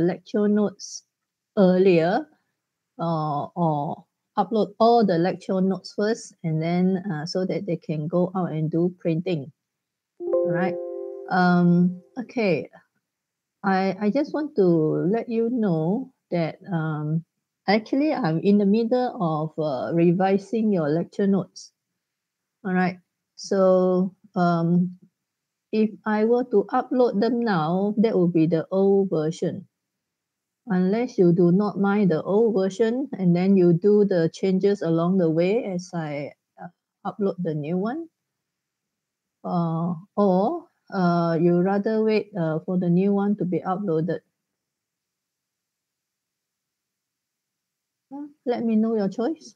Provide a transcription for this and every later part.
lecture notes earlier uh, or upload all the lecture notes first and then uh, so that they can go out and do printing. All right. Um, okay. I, I just want to let you know that um, actually I'm in the middle of uh, revising your lecture notes. All right. So um, if I were to upload them now, that would be the old version. Unless you do not mind the old version and then you do the changes along the way as I uh, upload the new one. Uh, or uh, you rather wait uh, for the new one to be uploaded. Let me know your choice.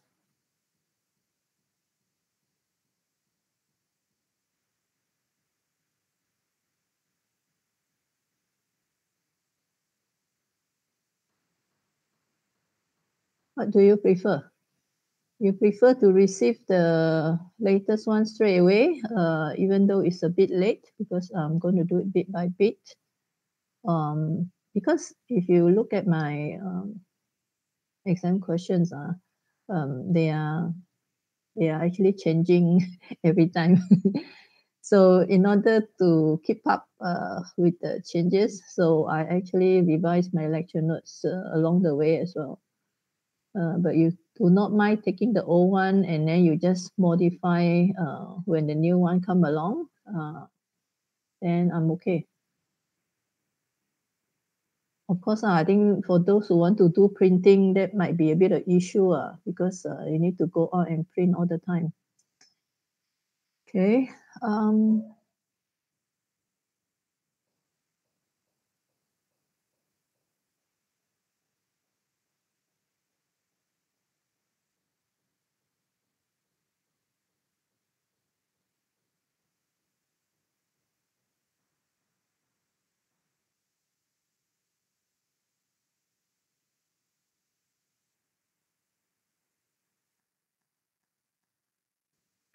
What do you prefer? You prefer to receive the latest one straight away, uh, even though it's a bit late because I'm going to do it bit by bit. Um, because if you look at my um, exam questions, uh, um, they are they are actually changing every time. so in order to keep up uh, with the changes, so I actually revise my lecture notes uh, along the way as well. Uh, but you do not mind taking the old one and then you just modify uh, when the new one come along, uh, then I'm okay. Of course, uh, I think for those who want to do printing, that might be a bit of issue uh, because uh, you need to go out and print all the time. Okay. Um,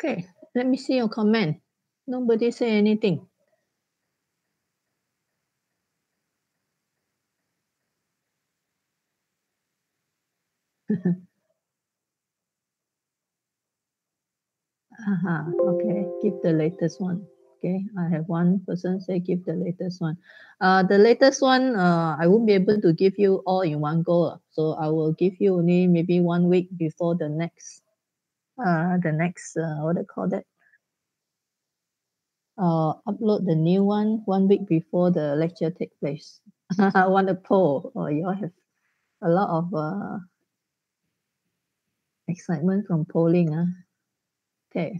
Okay, let me see your comment. Nobody say anything. uh-huh. Okay, give the latest one. Okay, I have one person say give the latest one. Uh, the latest one, uh, I won't be able to give you all in one go. So I will give you only maybe one week before the next, uh, the next, uh, what do you call that? uh, upload the new one one week before the lecture take place. I want to poll. Oh, you all have a lot of uh, excitement from polling. Uh. Okay.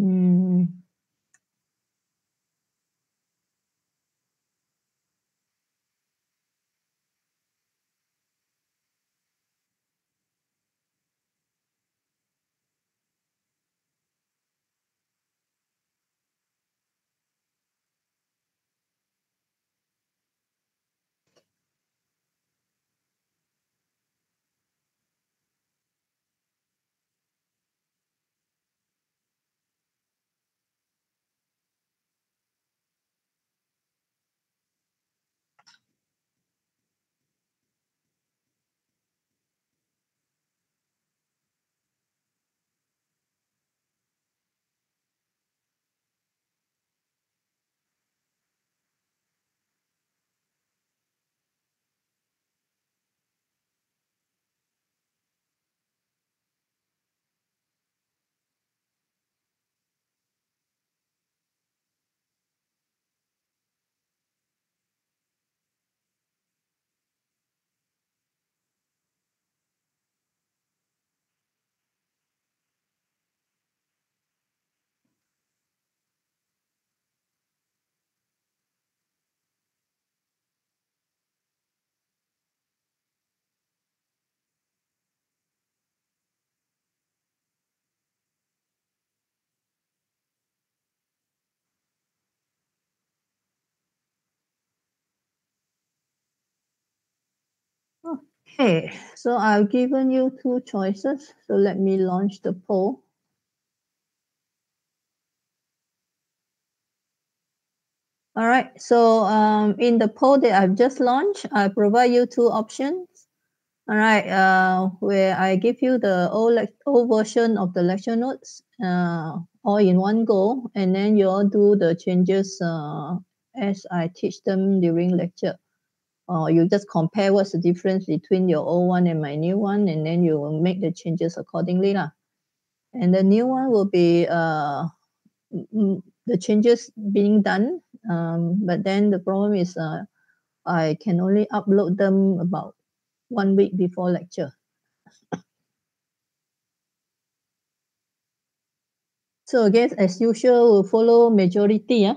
Okay, so I've given you two choices. So let me launch the poll. All right, so um, in the poll that I've just launched, I provide you two options. All right, uh, where I give you the old, old version of the lecture notes uh, all in one go, and then you all do the changes uh, as I teach them during lecture. Or you just compare what's the difference between your old one and my new one, and then you will make the changes accordingly. Lah. And the new one will be uh, the changes being done, um, but then the problem is uh, I can only upload them about one week before lecture. So again, as usual, we'll follow majority. Yeah.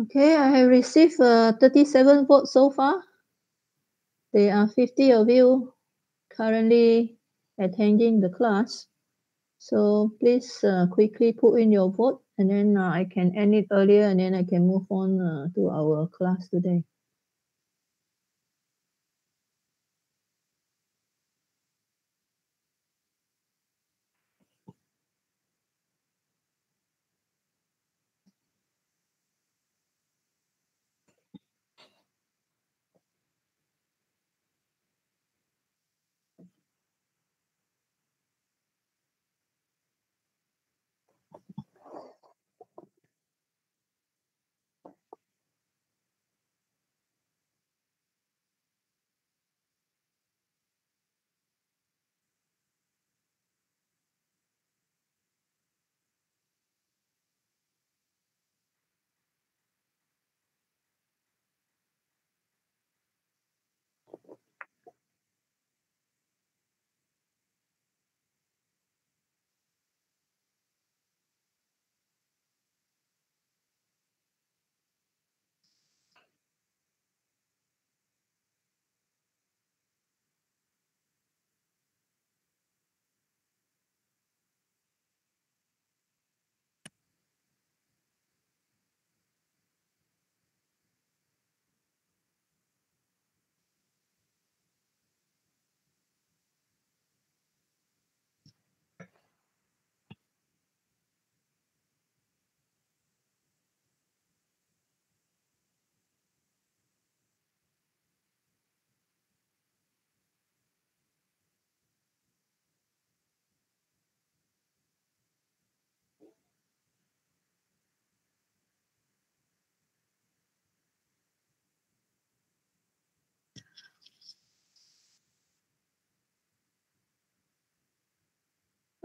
Okay, I have received uh, 37 votes so far. There are 50 of you currently attending the class. So please uh, quickly put in your vote and then uh, I can end it earlier and then I can move on uh, to our class today.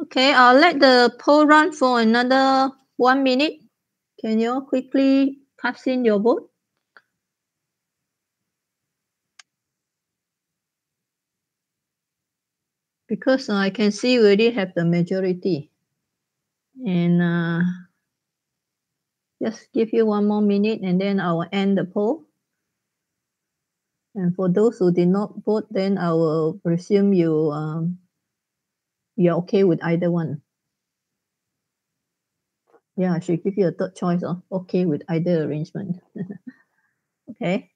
Okay, I'll let the poll run for another one minute. Can you quickly cast in your vote? Because uh, I can see we already have the majority. And uh, just give you one more minute and then I will end the poll. And for those who did not vote, then I will presume you um, you're okay with either one. Yeah, I should give you a third choice. Oh, okay with either arrangement. okay.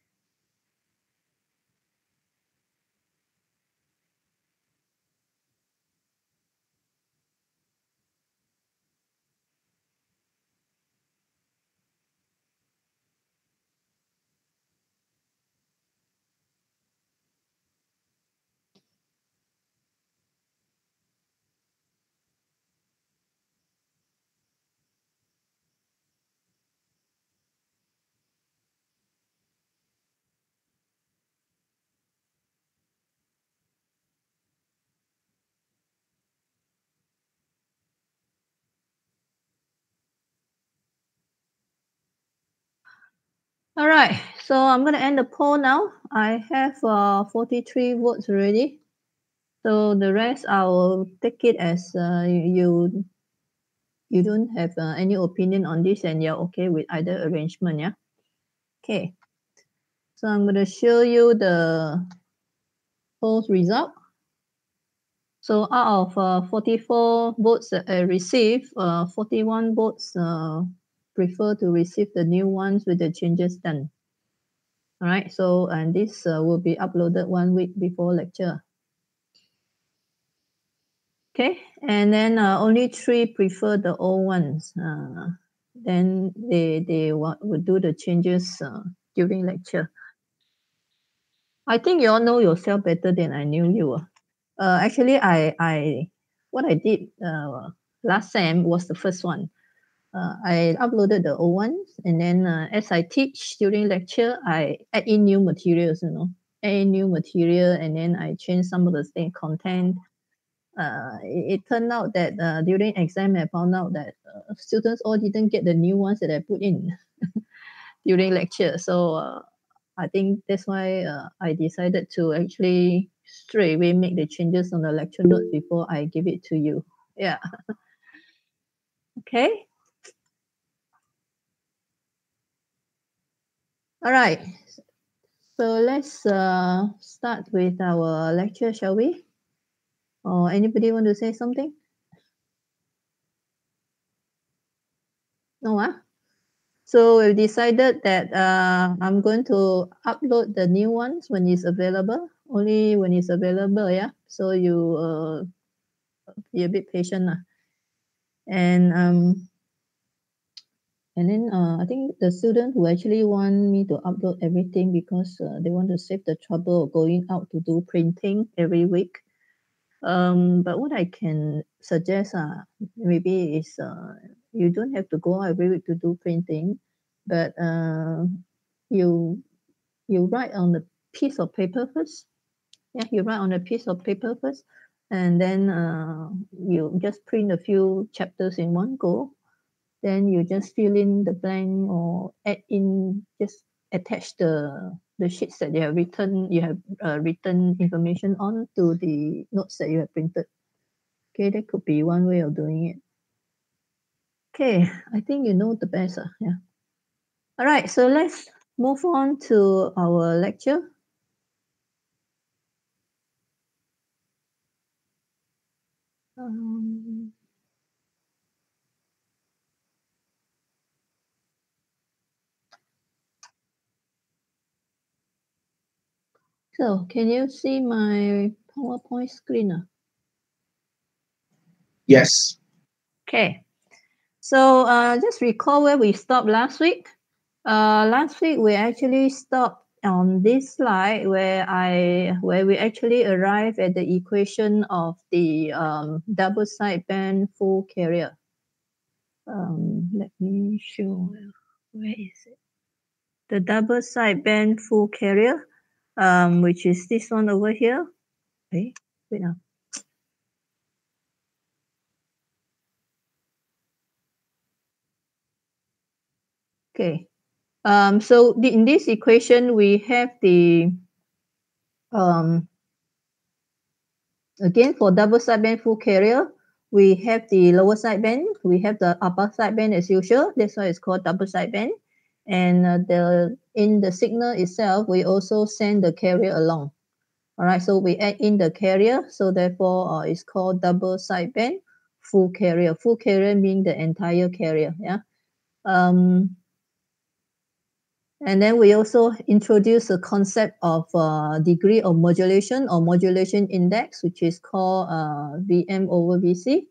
All right, so I'm going to end the poll now. I have uh, 43 votes already. So the rest I will take it as uh, you you don't have uh, any opinion on this and you're okay with either arrangement, yeah? Okay. So I'm going to show you the poll result. So out of uh, 44 votes I received, uh, 41 votes uh, prefer to receive the new ones with the changes done. All right, so and this uh, will be uploaded one week before lecture. Okay, and then uh, only three prefer the old ones. Uh, then they they want, would do the changes uh, during lecture. I think you all know yourself better than I knew you. Uh, actually, I I what I did uh, last sem was the first one uh, I uploaded the old ones, and then uh, as I teach during lecture, I add in new materials, you know, add in new material, and then I change some of the same content. Uh, it, it, turned out that uh, during exam, I found out that uh, students all didn't get the new ones that I put in during lecture. So uh, I think that's why uh, I decided to actually straight away make the changes on the lecture notes before I give it to you. Yeah. okay. All right. So let's uh, start with our lecture, shall we? Or anybody want to say something? No, ah? So we've decided that uh, I'm going to upload the new ones when it's available, only when it's available, yeah? So you uh, be a bit patient. Uh. And um, and then uh, I think the student who actually want me to upload everything because uh, they want to save the trouble of going out to do printing every week. Um, but what I can suggest uh, maybe is uh, you don't have to go out every week to do printing, but uh, you you write on the piece of paper first. Yeah, you write on a piece of paper first, and then uh, you just print a few chapters in one go then you just fill in the blank or add in just attach the the sheets that you have written you have uh, written information on to the notes that you have printed. Okay that could be one way of doing it. Okay i think you know the best uh, yeah. All right so let's move on to our lecture. Um, So can you see my PowerPoint screen? Yes. Okay. So uh, just recall where we stopped last week. Uh, last week we actually stopped on this slide where I where we actually arrive at the equation of the um, double sideband full carrier. Um, let me show where is it? The double sideband full carrier um, which is this one over here. Hey, wait now. Okay, um, so the, in this equation, we have the, um, again, for double sideband full carrier, we have the lower sideband, we have the upper sideband as usual. That's why it's called double sideband. And uh, the in the signal itself, we also send the carrier along. All right, so we add in the carrier. So therefore, uh, it's called double sideband full carrier. Full carrier mean the entire carrier. Yeah. Um, and then we also introduce the concept of uh, degree of modulation or modulation index, which is called uh, VM over VC.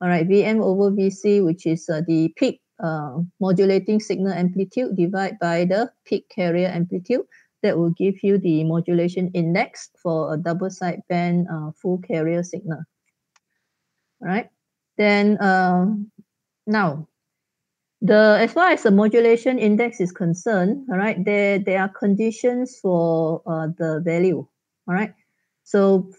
All right, VM over VC, which is uh, the peak uh, modulating signal amplitude divided by the peak carrier amplitude. That will give you the modulation index for a double sideband uh, full carrier signal. All right, then uh, now the as far as the modulation index is concerned, all right, there there are conditions for uh, the value. All right, so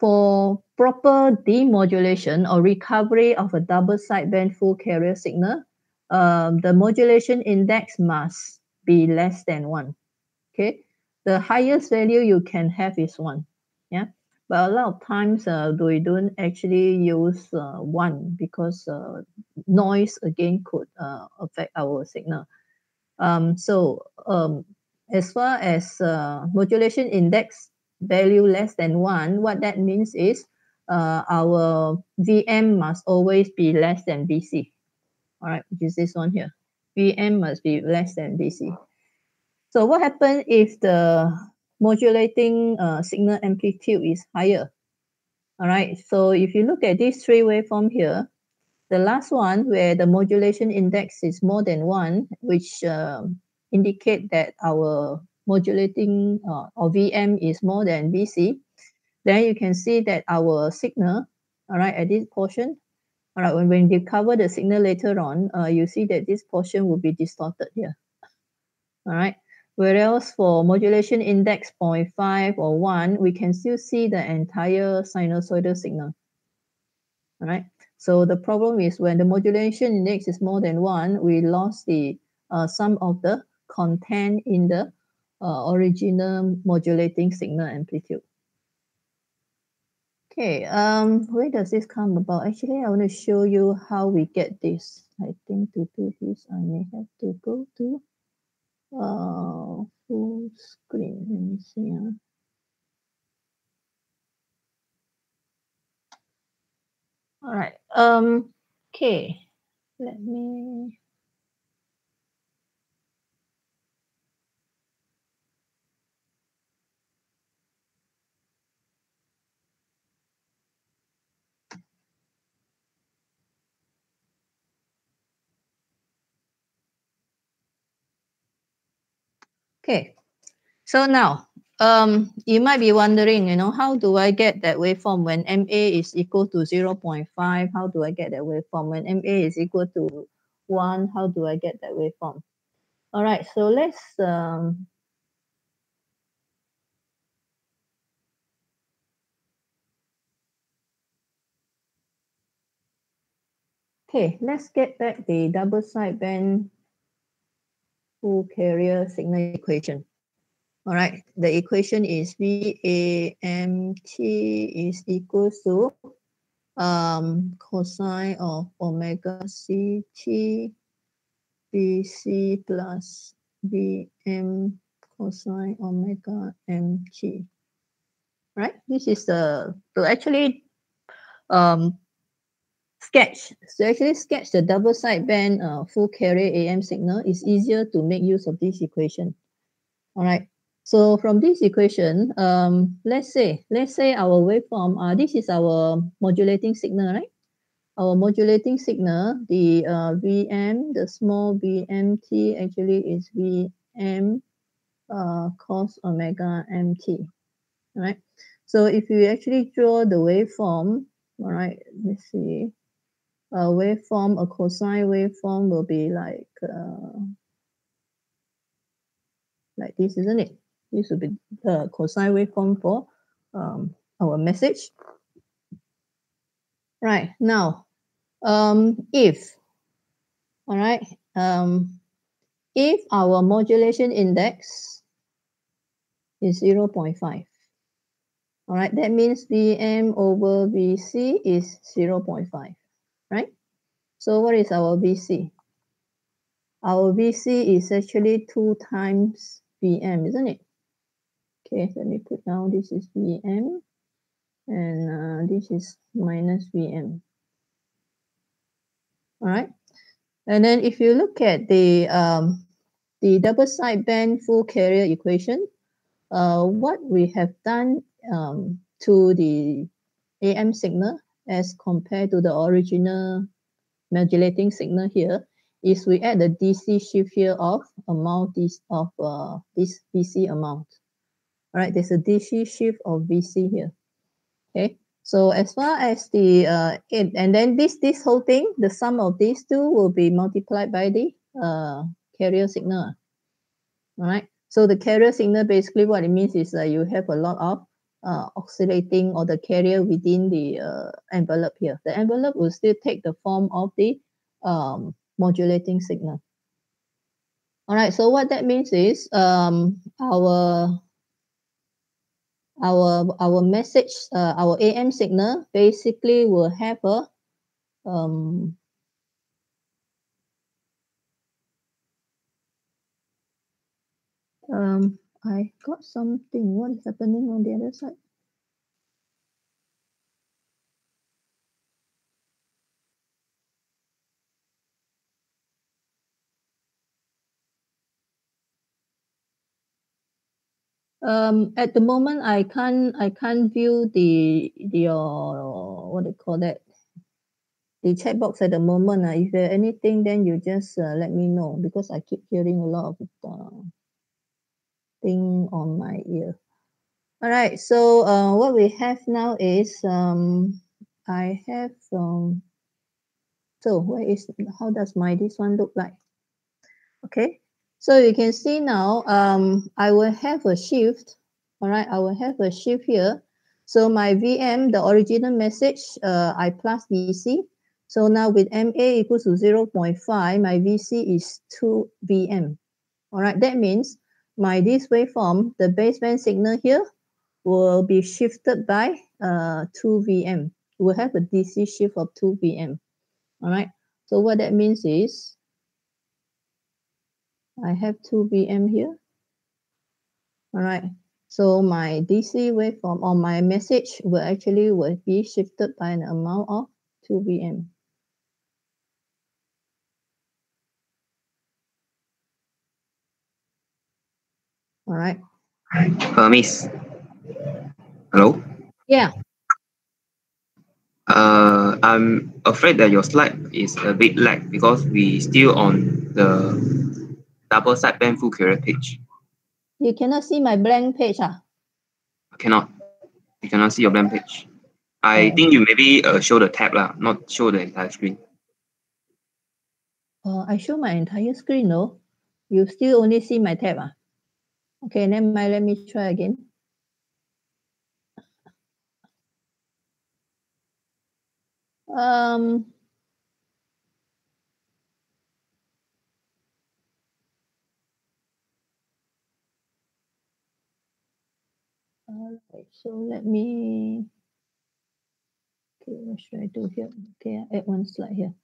for proper demodulation or recovery of a double sideband full carrier signal, um, the modulation index must be less than one. Okay, the highest value you can have is one. Yeah, but a lot of times uh, we don't actually use uh, one because uh, noise again could uh, affect our signal. Um, so um, as far as uh, modulation index value less than one, what that means is uh, our VM must always be less than VC. All right, which is this one here. VM must be less than VC. So what happens if the modulating uh, signal amplitude is higher. All right, so if you look at these three waveform here, the last one where the modulation index is more than one, which uh, indicate that our modulating uh, or VM is more than VC, then you can see that our signal, all right, at this portion, all right, when, when you cover the signal later on, uh, you see that this portion will be distorted here. All right, Whereas for modulation index 0.5 or 1, we can still see the entire sinusoidal signal. All right. So the problem is when the modulation index is more than 1, we lost the uh, some of the content in the uh, original modulating signal amplitude. Okay, um, where does this come about? Actually, I want to show you how we get this. I think to do this, I may have to go to uh, full screen. Let me see. Uh. All right. Um. Okay. Let me. Okay, so now um, you might be wondering, you know, how do I get that waveform when MA is equal to 0 0.5? How do I get that waveform when MA is equal to 1? How do I get that waveform? All right, so let's um, Okay, let's get back the double sideband full carrier signal equation. All right, the equation is VAMT is equal to um, cosine of omega CT VC plus VM cosine omega MT. Right, this is the, to actually um, sketch. So actually sketch the double sideband uh, full carrier AM signal is easier to make use of this equation. All right. So from this equation, um, let's say, let's say our waveform, uh, this is our modulating signal, right? Our modulating signal, the uh, VM, the small VMT actually is VM uh, cos omega MT, all right? So if you actually draw the waveform, all right, let's see, a waveform, a cosine waveform will be like uh, like this, isn't it? This will be the cosine waveform for um, our message. Right, now, um, if, all right, um, if our modulation index is 0 0.5, all right, that means Vm over Vc is 0 0.5, right? So what is our Vc? Our Vc is actually 2 times Vm, isn't it? Okay, let me put down this is Vm and uh, this is minus Vm. All right. And then if you look at the um, the double sideband full carrier equation, uh, what we have done um, to the AM signal as compared to the original modulating signal here is we add the DC shift here of amount this of uh, this VC amount. All right, there's a DC shift of VC here. Okay, so as far as the uh, it, and then this this whole thing, the sum of these two will be multiplied by the uh, carrier signal. All right. So the carrier signal basically what it means is that you have a lot of uh, oscillating or the carrier within the uh, envelope here. The envelope will still take the form of the um, modulating signal. All right, so what that means is um, our our our message, uh, our AM signal basically will have a um, um, I got something. What is happening on the other side? Um, at the moment, I can't I can't view the the uh, what do you call that the chat box at the moment. Uh, if there anything, then you just uh, let me know because I keep hearing a lot of uh, thing on my ear. All right, so uh, what we have now is um, I have um, so where is how does my this one look like? Okay, so you can see now, um, I will have a shift. All right, I will have a shift here. So my VM, the original message, uh, I plus VC. So now with MA equals to 0 0.5, my VC is 2 VM. All right, that means my this waveform, the baseband signal here, will be shifted by uh, 2 VM. We'll have a DC shift of 2 VM. All right, so what that means is I have 2 VM here. All right. So my DC waveform or my message will actually will be shifted by an amount of 2 VM. All right. Uh, miss. Hello? Yeah. Uh, I'm afraid that your slide is a bit lag because we still on the double sideband full carrier page. You cannot see my blank page, ah? I cannot. You cannot see your blank page. I oh. think you maybe uh, show the tab, lah, not show the entire screen. Uh, I show my entire screen, no? You still only see my tab, ah? Okay, then my, let me try again. Um, All right, so let me, okay, what should I do here? Okay, I add one slide here.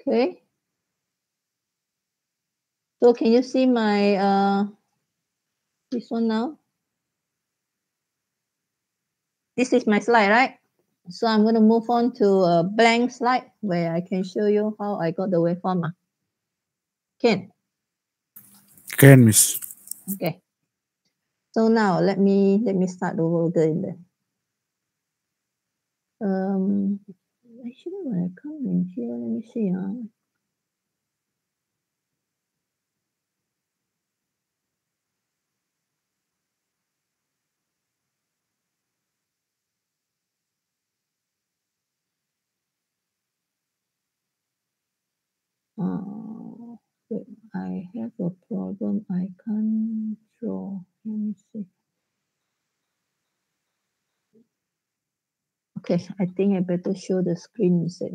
Okay. So can you see my uh this one now? This is my slide, right? So I'm going to move on to a blank slide where I can show you how I got the waveform. Ah. Can? Can, miss. Okay. So now let me let me start over again. Um, I should have a in here. Let me see. Uh, Uh, I have a problem. I can't draw. Let me see. Okay, I think I better show the screen instead.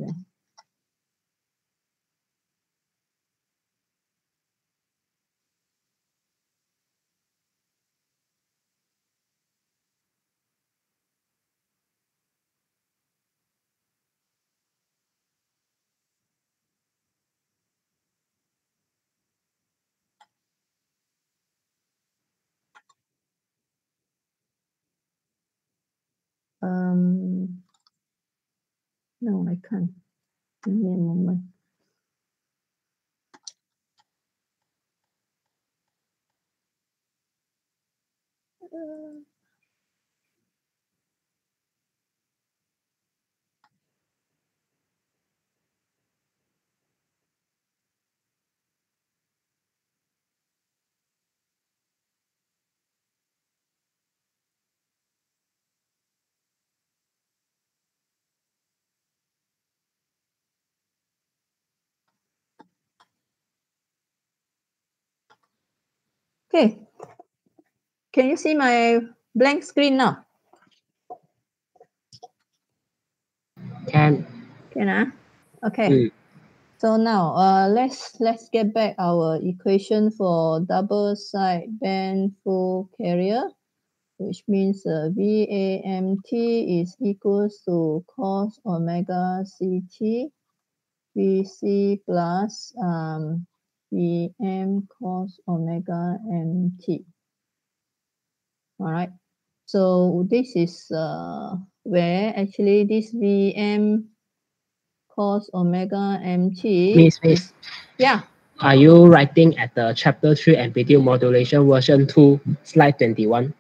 No, I can't. Give me a moment. Uh, Okay. Can you see my blank screen now? Can. Can ah? Okay. Mm. So now uh let's let's get back our equation for double side band full carrier, which means uh, VAMT is equals to cos omega CT VC plus um VM cos omega MT. All right. So this is uh, where actually this VM cos omega MT. Miss, Miss, Yeah. are you writing at the chapter 3 amplitude modulation version 2, slide 21?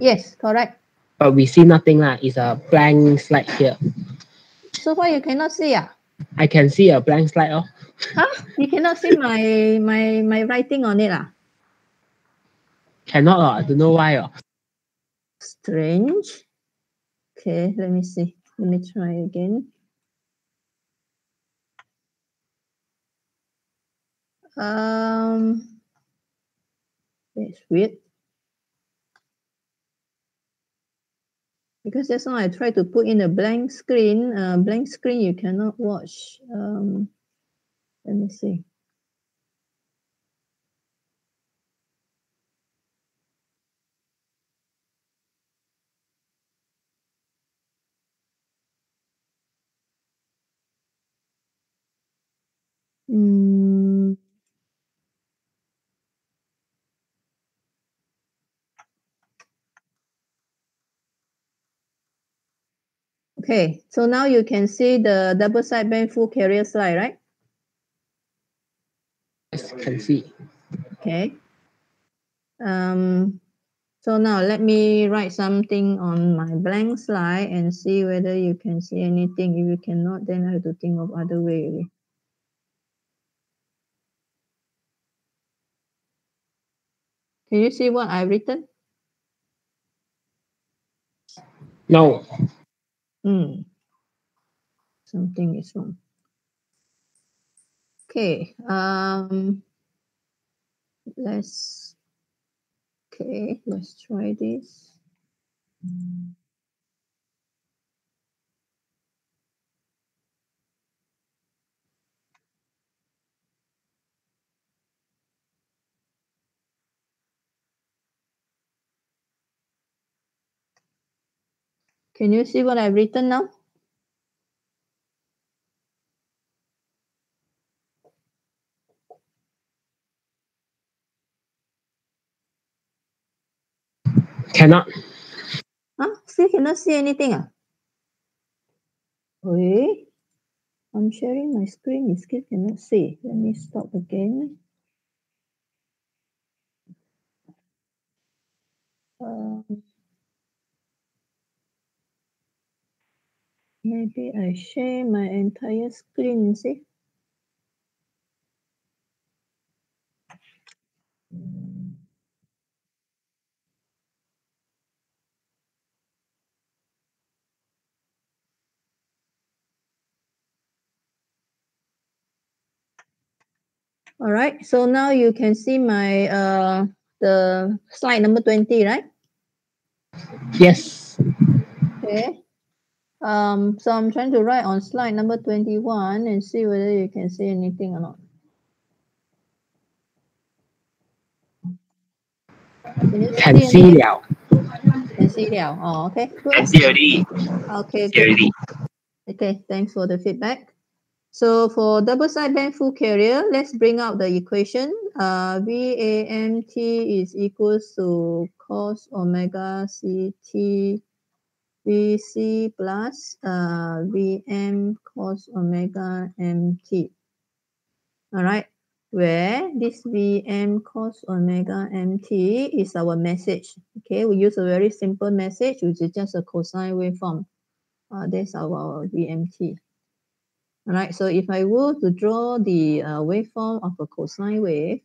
Yes, correct. But we see nothing lah. It's a blank slide here. So why you cannot see ah? I can see a blank slide. Oh. Huh? You cannot see my my my writing on it ah? Cannot. Oh. I don't know why. Oh. Strange. Okay, let me see. Let me try again. Um, that's weird. Because just now I tried to put in a blank screen. Uh, blank screen you cannot watch. Um, let me see. Mm, Okay, so now you can see the double sideband full carrier slide, right? Yes, can see. Okay. Um, so now let me write something on my blank slide and see whether you can see anything. If you cannot, then I have to think of other way. Can you see what I've written? No. Hmm. Something is wrong. Okay. Um. Let's. Okay. Let's try this. Can you see what I've written now? Cannot. Huh? Still cannot see anything ah? Wait. I'm sharing my screen, you still cannot see. Let me stop again. Um, maybe I share my entire screen, see? All right, so now you can see my uh the slide number 20, right? Yes. Okay. Um, so I'm trying to write on slide number 21 and see whether you can see anything or not. Can you Can see anything? liao. Can see liao. Oh, okay. Can see already. Okay, See good. already. Okay, thanks for the feedback. So for double sideband full carrier, let's bring out the equation. Uh, VAMT is equals to cos omega CT VC plus uh, VM cos omega MT. All right, where this VM cos omega MT is our message. Okay, we use a very simple message, which is just a cosine waveform. Uh, that's our VMT. All right, so if I were to draw the uh, waveform of a cosine wave,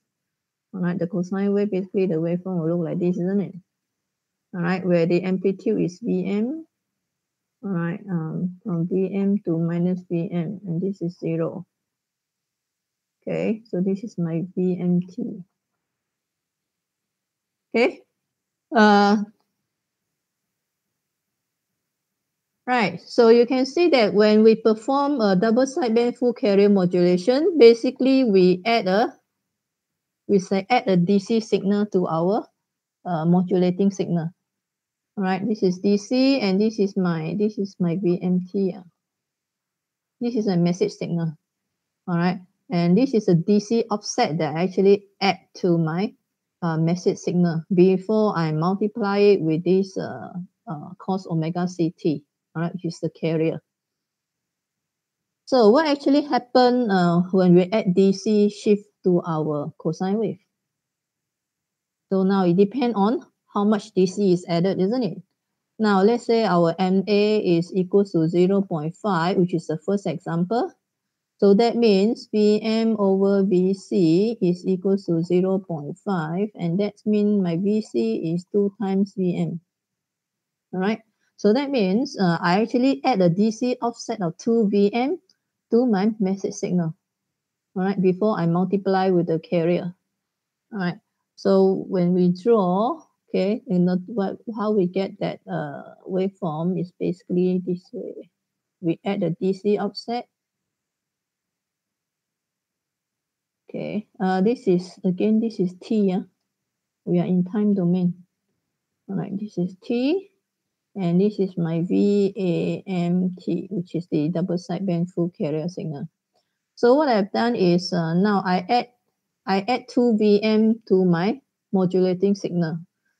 all right, the cosine wave, basically the waveform will look like this, isn't it? All right, where the amplitude is Vm, right, um, from Vm to minus Vm, and this is zero. Okay, so this is my VMT. Okay, uh, Right, so you can see that when we perform a double sideband full carrier modulation, basically we add a we say add a DC signal to our uh, modulating signal. Right, this is DC and this is my this is my VMT. Yeah. This is a message signal. All right, and this is a DC offset that I actually add to my uh, message signal before I multiply it with this uh, uh, cos omega CT all right, which is the carrier. So what actually happened uh, when we add DC shift to our cosine wave? So now it depends on how much DC is added, isn't it? Now let's say our MA is equal to 0.5, which is the first example. So that means Vm over Vc is equal to 0.5, and that means my Vc is 2 times Vm. All right. So that means uh, I actually add a DC offset of 2 VM to my message signal. All right, before I multiply with the carrier. All right, so when we draw, okay, and know what how we get that uh, waveform is basically this way. We add a DC offset. Okay, uh, this is again, this is T. Yeah? We are in time domain. All right, this is T. And this is my VAMT, which is the double sideband full carrier signal. So what I've done is uh, now I add I add two VM to my modulating signal.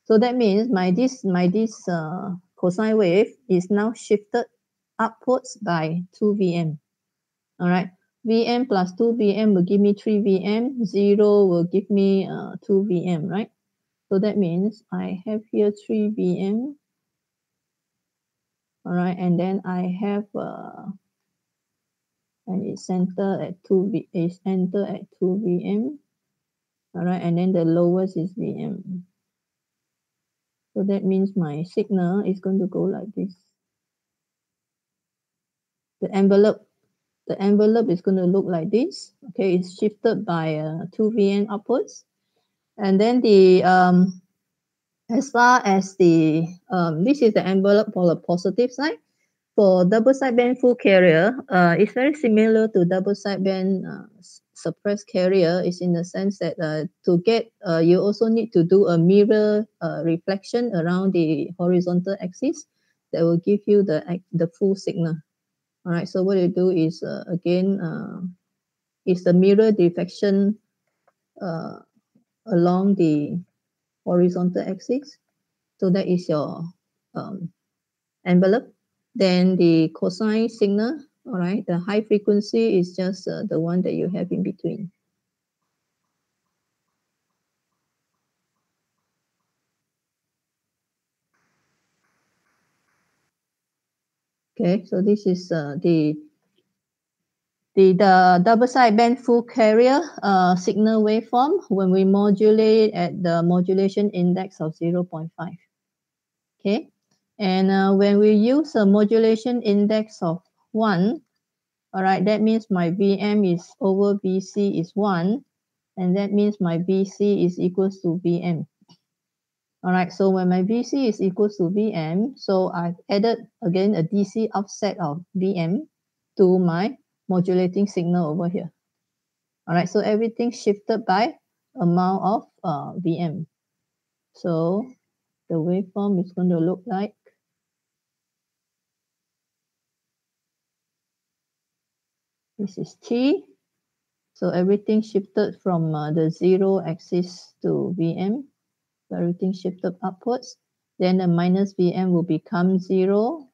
So that means my this my this uh, cosine wave is now shifted upwards by 2 VM. All right, VM plus 2 VM will give me 3 VM, 0 will give me uh, 2 VM, right? So that means I have here 3 VM all right and then i have uh and it's center at 2 v is enter at 2 vm all right and then the lowest is vm so that means my signal is going to go like this. The envelope the envelope is going to look like this. Okay it's shifted by uh, 2 vm upwards. And then the um as far as the, um, this is the envelope for the positive side. For double sideband full carrier, uh, it's very similar to double sideband uh, suppressed carrier. Is in the sense that uh, to get, uh, you also need to do a mirror uh, reflection around the horizontal axis that will give you the the full signal. All right. So what you do is uh, again, uh, is the mirror deflection uh, along the horizontal axis. So that is your um, envelope. Then the cosine signal, all right, the high frequency is just uh, the one that you have in between. Okay, so this is uh, the the, the double sideband full carrier uh, signal waveform when we modulate at the modulation index of 0.5. Okay, and uh, when we use a modulation index of 1, all right, that means my VM is over VC is 1. and that means my VC is equals to VM. All right, so when my VC is equals to VM, so I've added again a DC offset of VM to my modulating signal over here. All right, so everything shifted by amount of uh, VM. So the waveform is going to look like this is T. So everything shifted from uh, the zero axis to VM. So everything shifted upwards. Then the minus VM will become zero.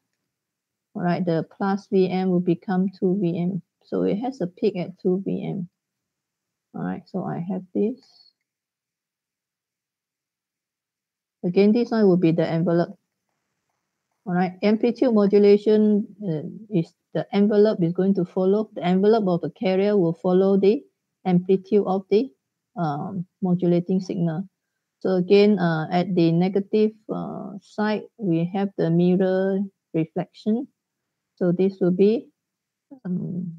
All right, the plus VM will become 2 VM. So it has a peak at 2 VM. All right, so I have this. Again, this one will be the envelope. All right, amplitude modulation uh, is the envelope is going to follow, the envelope of the carrier will follow the amplitude of the um, modulating signal. So again, uh, at the negative uh, side, we have the mirror reflection. So this will be um,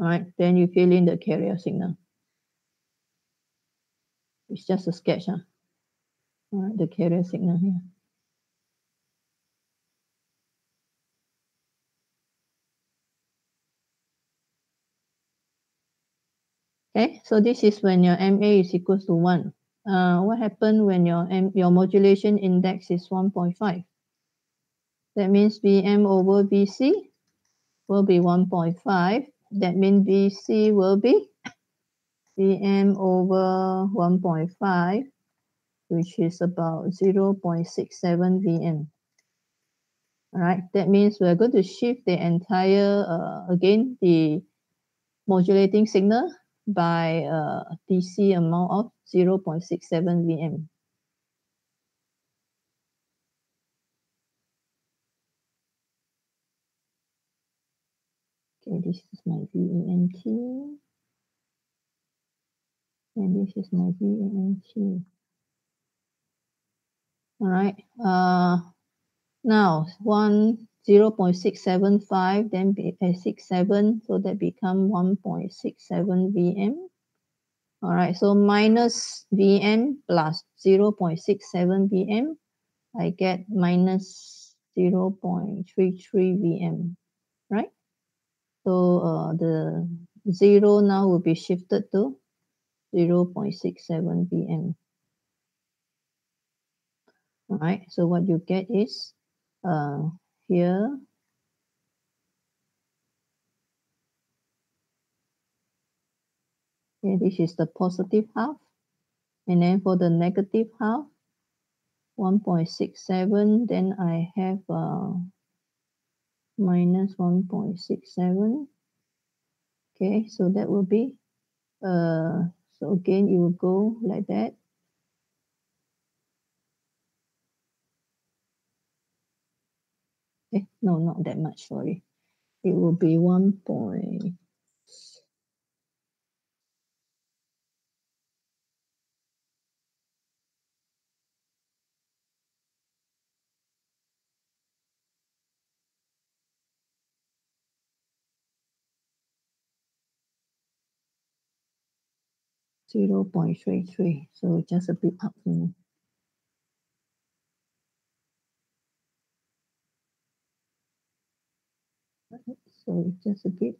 All right, then you fill in the carrier signal. It's just a sketch, huh? Right, the carrier signal here. Okay, so this is when your MA is equals to 1. Uh, what happened when your M, your modulation index is 1.5? That means VM over VC will be 1.5 that means VC will be VM over 1.5, which is about 0 0.67 VM. All right, that means we're going to shift the entire, uh, again, the modulating signal by uh, DC amount of 0 0.67 VM. Okay, this is my VAMT. And this is my VAMT. All right. Uh, now, one 0 0.675, then be at 67, so that become 1.67 VM. All right, so minus VM plus 0 0.67 VM, I get minus 0 0.33 VM, right? So uh, the zero now will be shifted to 0 0.67 VM. All right, so what you get is uh, here Okay, this is the positive half. And then for the negative half, 1.67, then I have uh, minus 1.67. Okay, so that will be, uh, so again, it will go like that. Okay, no, not that much, sorry. It will be 1. Point, 0 0.33. So just a bit up. Mm. So just a bit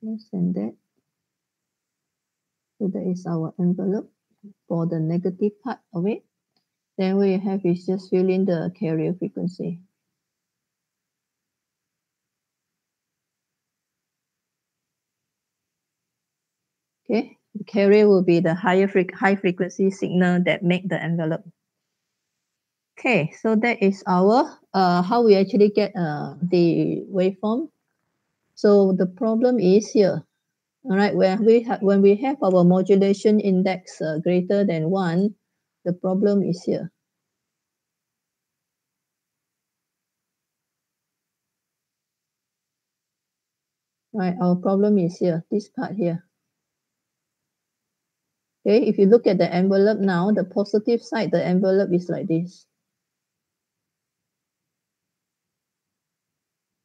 less than that. So that is our envelope for the negative part of it. Then what you have is just fill in the carrier frequency. Okay, the carrier will be the higher fre high frequency signal that make the envelope. Okay, so that is our uh, how we actually get uh, the waveform. So the problem is here. All right, when we have when we have our modulation index uh, greater than one, the problem is here. Right, our problem is here, this part here. Okay, if you look at the envelope now, the positive side, the envelope is like this.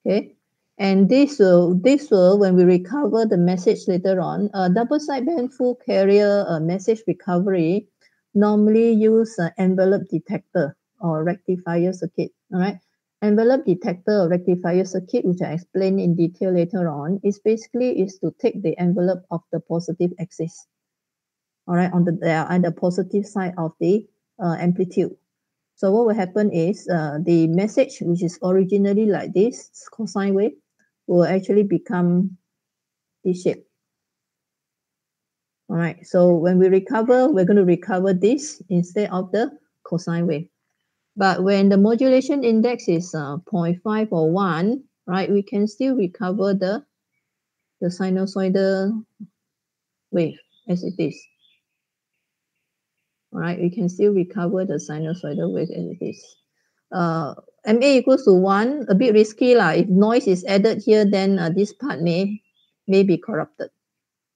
Okay. And this will, this will, when we recover the message later on, a double sideband full carrier uh, message recovery normally use an envelope detector or rectifier circuit. All right. Envelope detector or rectifier circuit, which I explain in detail later on, is basically is to take the envelope of the positive axis. All right, on the there on the positive side of the uh, amplitude. So what will happen is uh, the message, which is originally like this cosine wave, will actually become this shape. All right, so when we recover, we're going to recover this instead of the cosine wave. But when the modulation index is uh, 0.5 or 1, right, we can still recover the, the sinusoidal wave as it is. All right, we can still recover the sinusoidal wave as it is. Uh, MA equals to 1, a bit risky. lah. If noise is added here, then uh, this part may, may be corrupted.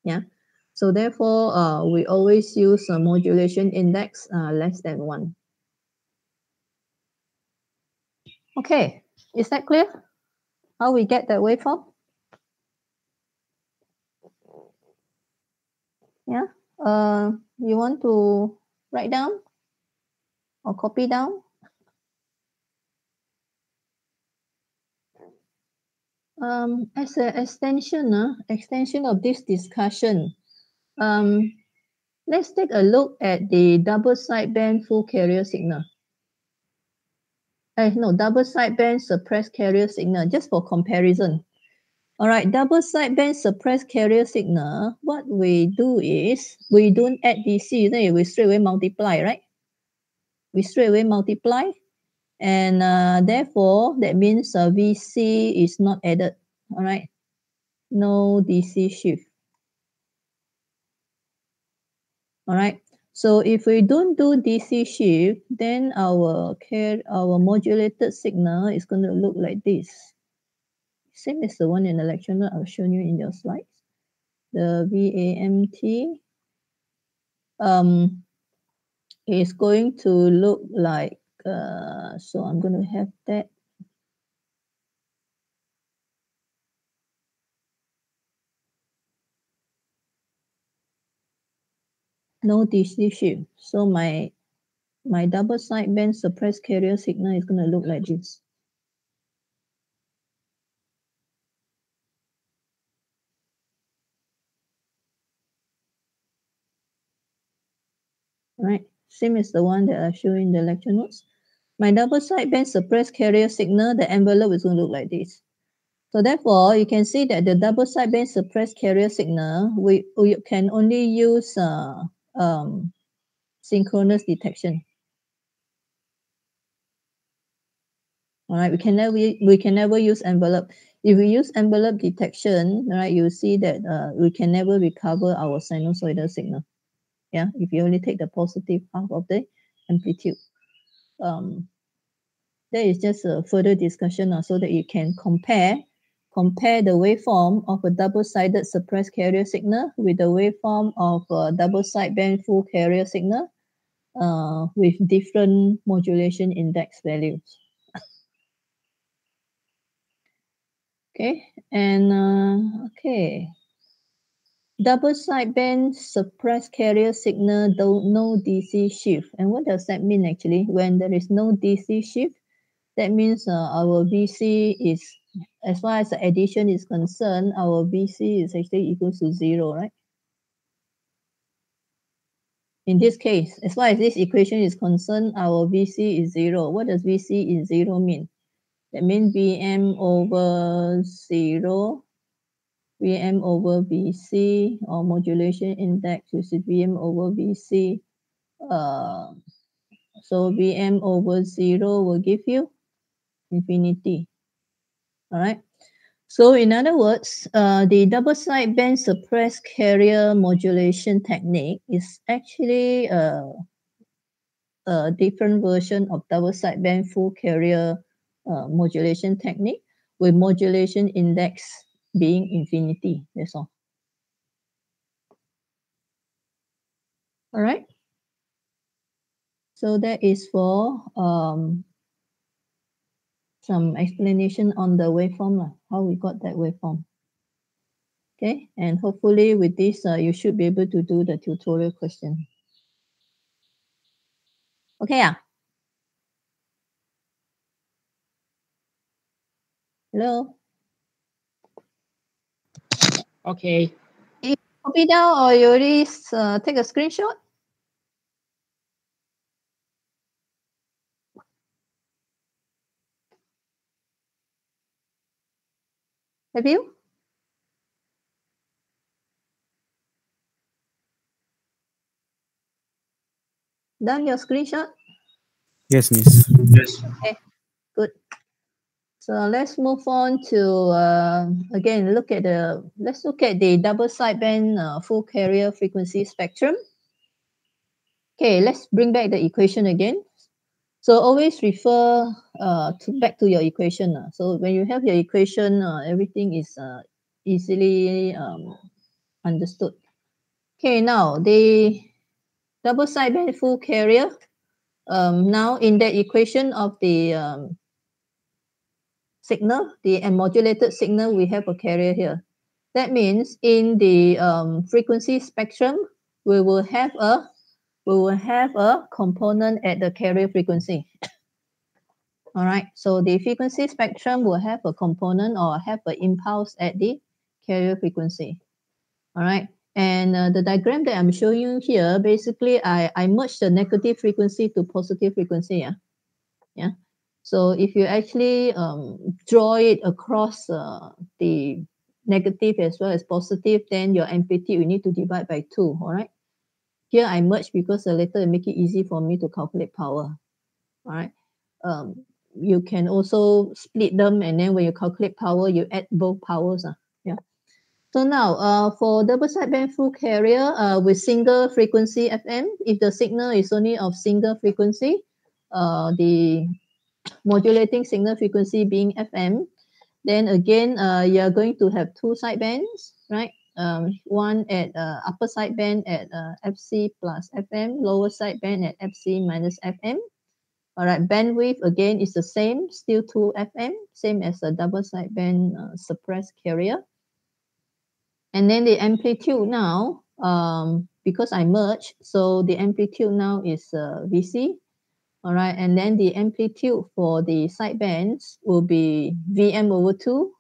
Yeah. So therefore, uh, we always use a modulation index uh, less than 1. Okay, is that clear? How we get that waveform? Yeah, uh, you want to write down or copy down? Um, as an extension, uh, extension of this discussion, um, let's take a look at the double sideband full carrier signal. Uh, no, double sideband suppressed carrier signal, just for comparison. All right, double sideband suppressed carrier signal, what we do is we don't add DC, we straight away multiply, right? We straight away multiply and uh, therefore, that means uh, VC is not added. All right. No DC shift. All right. So if we don't do DC shift, then our care, our modulated signal is going to look like this. Same as the one in the lecture note I've shown you in your slides. The VAMT um, is going to look like uh, so I'm going to have that. No shift. So my my double sideband suppressed carrier signal is going to look like this. Right, same as the one that I show in the lecture notes. My double sideband suppressed carrier signal, the envelope is going to look like this. So therefore, you can see that the double sideband suppressed carrier signal, we, we can only use uh, um, synchronous detection. All right, we can never we can never use envelope. If we use envelope detection, right, you see that uh, we can never recover our sinusoidal signal. Yeah, if you only take the positive half of the amplitude. Um, that is just a further discussion so that you can compare compare the waveform of a double-sided suppressed carrier signal with the waveform of a double sideband full carrier signal uh, with different modulation index values. okay, and uh, okay. Double sideband suppressed carrier signal, don't no DC shift. And what does that mean actually? When there is no DC shift, that means uh, our VC is, as far as the addition is concerned, our VC is actually equal to zero, right? In this case, as far as this equation is concerned, our VC is zero. What does VC is zero mean? That means VM over zero, VM over VC or modulation index, which is VM over VC. Uh, so VM over zero will give you infinity. All right. So in other words, uh, the double sideband suppressed carrier modulation technique is actually a, a different version of double sideband full carrier uh, modulation technique with modulation index being infinity. That's all. All right. So that is for um, some explanation on the waveform, how we got that waveform. Okay, and hopefully with this, uh, you should be able to do the tutorial question. Okay, yeah. Hello, Okay. copy down or you already uh, take a screenshot? Have you? Done your screenshot? Yes, Miss. Yes. Okay, good. So let's move on to uh, again look at the let's look at the double sideband uh, full carrier frequency spectrum. Okay, let's bring back the equation again. So always refer uh, to back to your equation. Uh. So when you have your equation, uh, everything is uh, easily um, understood. Okay, now the double sideband full carrier. Um, now in that equation of the um, signal, the modulated signal, we have a carrier here. That means in the um, frequency spectrum, we will have a we will have a component at the carrier frequency. All right, so the frequency spectrum will have a component or have an impulse at the carrier frequency. All right, and uh, the diagram that I'm showing you here, basically I, I merge the negative frequency to positive frequency. Yeah, yeah. So if you actually um, draw it across uh, the negative as well as positive, then your amplitude you need to divide by two, all right? Here I merge because uh, later make it easy for me to calculate power, all right? Um, you can also split them and then when you calculate power, you add both powers. Uh, yeah. So now uh, for double sideband full carrier uh, with single frequency FM, if the signal is only of single frequency, uh, the modulating signal frequency being FM, then again, uh, you're going to have two sidebands, right? Um, one at uh, upper sideband at uh, FC plus FM, lower sideband at FC minus FM. All right, bandwidth again is the same, still 2 FM, same as a double sideband uh, suppressed carrier. And then the amplitude now, um, because I merged, so the amplitude now is uh, VC, all right, and then the amplitude for the sidebands will be Vm over 2.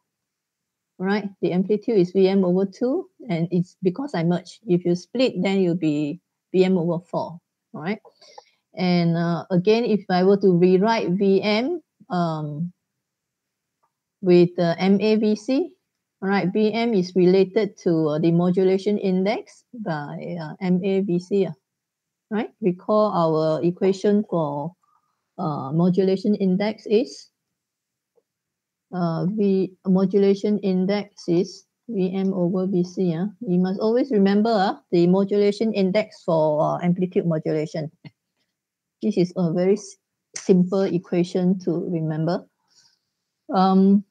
Right, the amplitude is Vm over 2, and it's because I merge. If you split, then you'll be Vm over 4. All right, and uh, again, if I were to rewrite Vm um, with uh, MAVC, all right, Vm is related to uh, the modulation index by uh, MAVC right? Recall our equation for uh, modulation index is uh, V modulation index is Vm over Vc. Uh. You must always remember uh, the modulation index for uh, amplitude modulation. This is a very simple equation to remember. Um,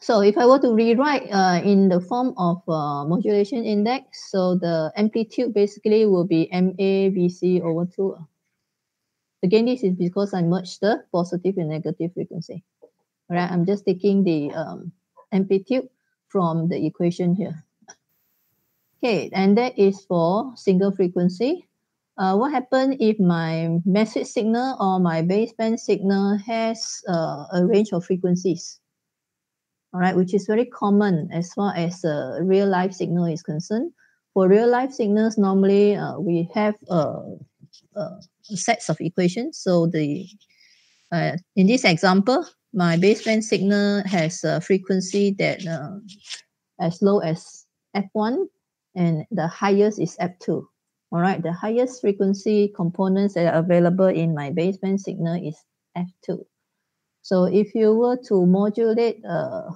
so if I were to rewrite uh, in the form of uh, modulation index, so the amplitude basically will be MAVC over 2. Again, this is because I merged the positive and negative frequency. Right, I'm just taking the um, amplitude from the equation here. Okay, and that is for single frequency. Uh, what happens if my message signal or my baseband signal has uh, a range of frequencies? all right, which is very common as far as a real life signal is concerned. For real life signals, normally uh, we have uh, uh, sets of equations. So the uh, in this example, my baseband signal has a frequency that uh, as low as f1 and the highest is f2. All right, the highest frequency components that are available in my baseband signal is f2. So if you were to modulate uh,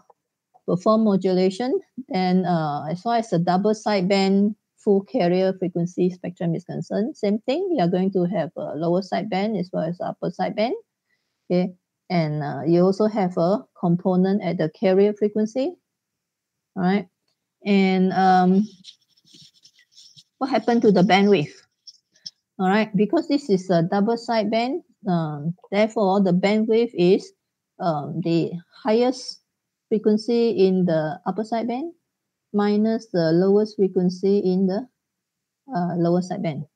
perform modulation, then uh, as far as the double sideband full carrier frequency spectrum is concerned, same thing. You are going to have a lower sideband as well as upper sideband. Okay, and uh, you also have a component at the carrier frequency. All right, and um, what happened to the bandwidth? All right, because this is a double sideband, um, therefore the bandwidth is um, the highest frequency in the upper sideband minus the lowest frequency in the uh, lower sideband.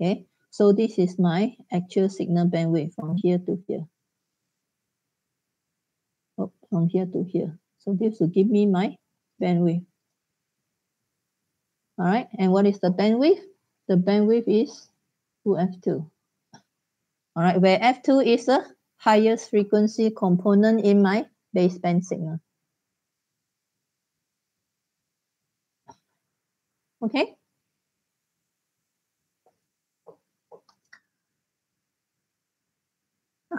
Okay, so this is my actual signal bandwidth from here to here. From here to here. So this will give me my bandwidth. All right, and what is the bandwidth? The bandwidth is 2F2. All right, where F2 is the highest frequency component in my baseband signal. Okay.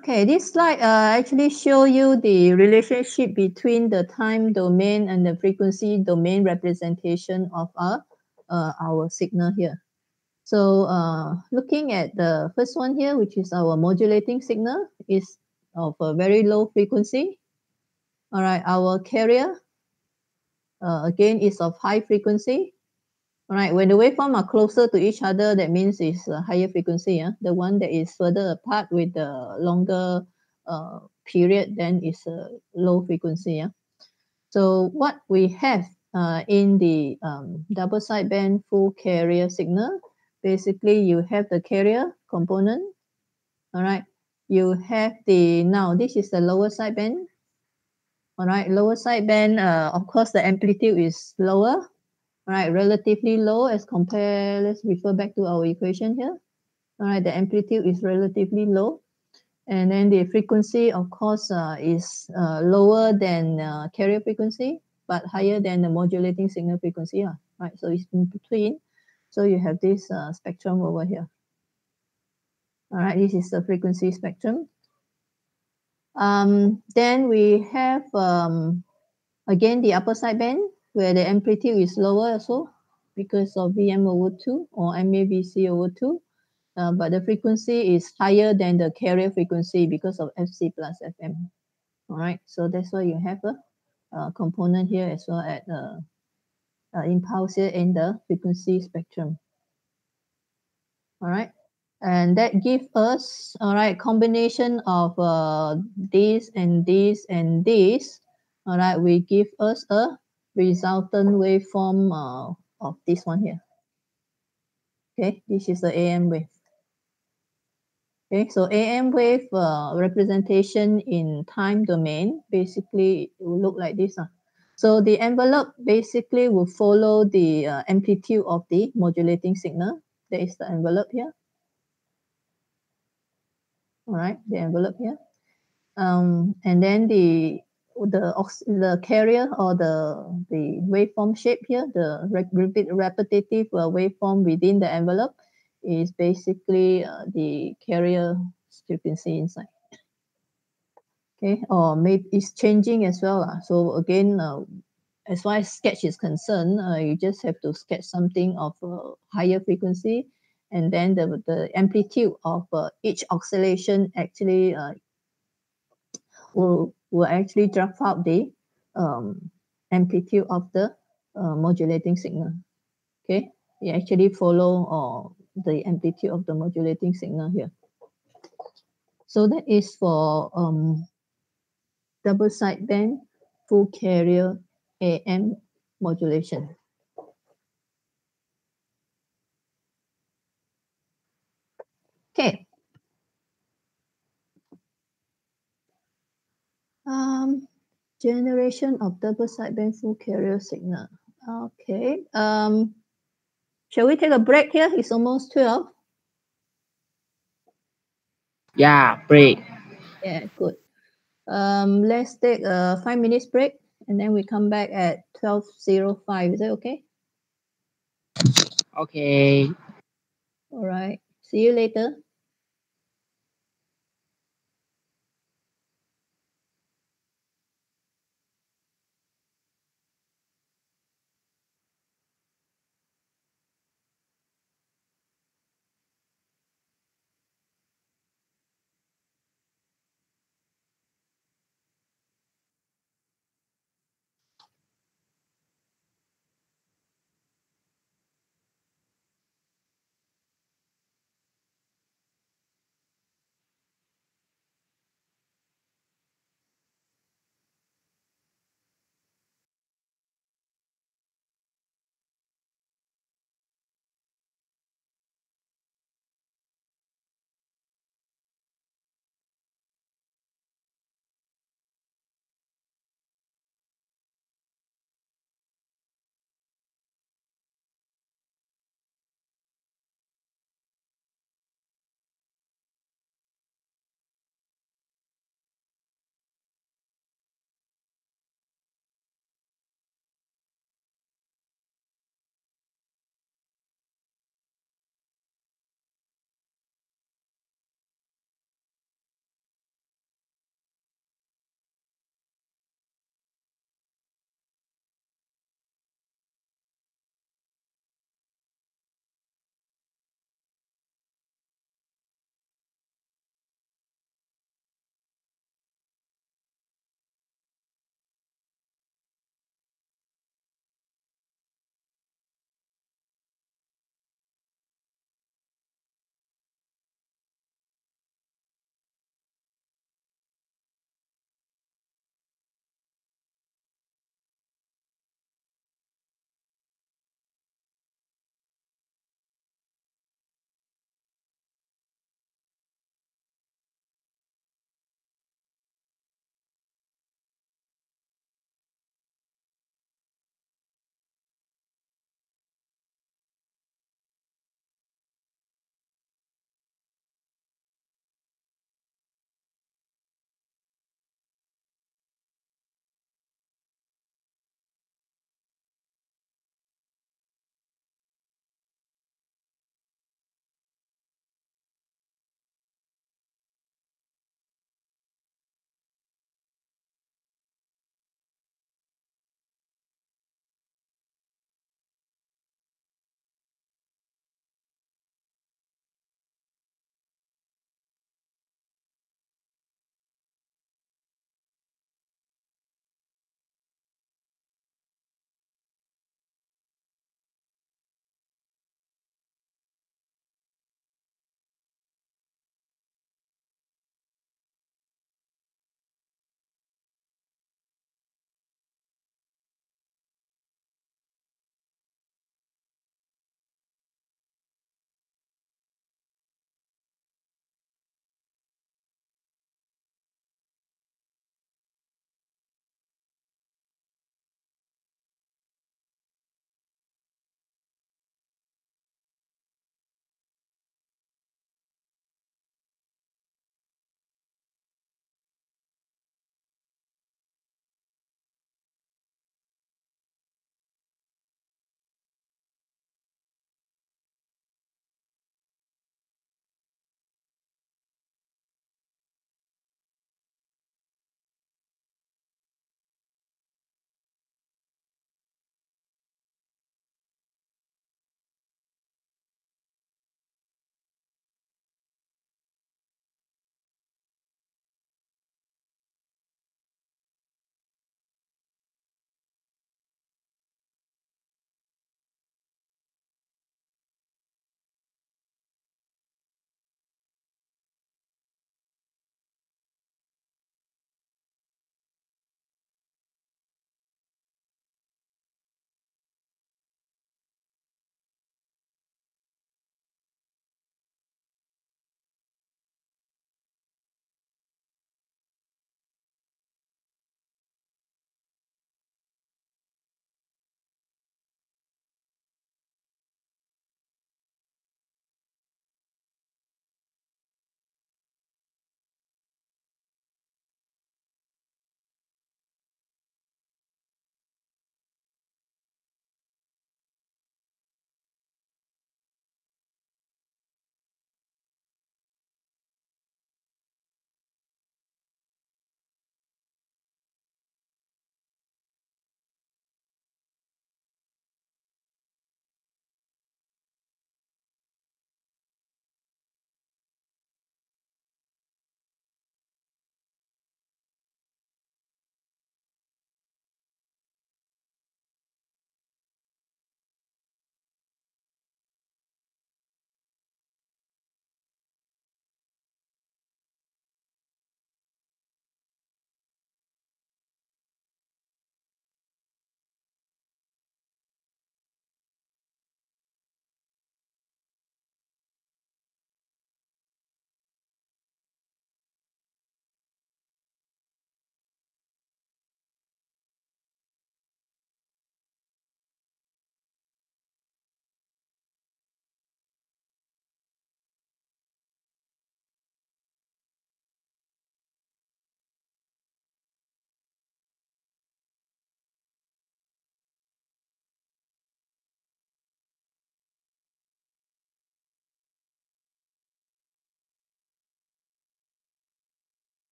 Okay, this slide uh, actually show you the relationship between the time domain and the frequency domain representation of our, uh, our signal here. So uh, looking at the first one here, which is our modulating signal, is of a very low frequency. All right, our carrier, uh, again, is of high frequency. Right, when the waveform are closer to each other, that means it's a higher frequency. Yeah? The one that is further apart with the longer uh, period, then is a low frequency. Yeah? So what we have uh, in the um, double sideband full carrier signal, basically you have the carrier component. All right, you have the, now this is the lower sideband. All right, lower sideband, uh, of course the amplitude is lower right, relatively low as compared, let's refer back to our equation here. All right, the amplitude is relatively low. And then the frequency, of course, uh, is uh, lower than uh, carrier frequency, but higher than the modulating signal frequency. Uh, right, so it's in between. So you have this uh, spectrum over here. All right, this is the frequency spectrum. Um, then we have, um, again, the upper sideband where the amplitude is lower also because of VM over 2 or MAVC over 2. Uh, but the frequency is higher than the carrier frequency because of FC plus FM. All right, so that's why you have a, a component here as well at the uh, impulse here in the frequency spectrum. All right, and that gives us, all right, combination of uh, this and this and this. All right, we give us a resultant waveform uh, of this one here. Okay, this is the AM wave. Okay, so AM wave uh, representation in time domain basically will look like this. Uh. So the envelope basically will follow the uh, amplitude of the modulating signal. That is the envelope here. All right, the envelope here. Um, and then the the the carrier or the the waveform shape here, the repeat repetitive uh, waveform within the envelope is basically uh, the carrier frequency inside. Okay, or maybe it's changing as well. Uh. So again, uh, as far as sketch is concerned, uh, you just have to sketch something of a higher frequency, and then the the amplitude of uh, each oscillation actually uh, will will actually drop out the um, amplitude of the uh, modulating signal. Okay, it actually follow uh, the amplitude of the modulating signal here. So that is for um, double sideband full carrier AM modulation. Okay, Um, generation of double sideband full carrier signal. Okay. Um, shall we take a break here? It's almost 12. Yeah, break. Yeah, good. Um, let's take a five minutes break and then we come back at 12.05. Is that okay? Okay. All right. See you later.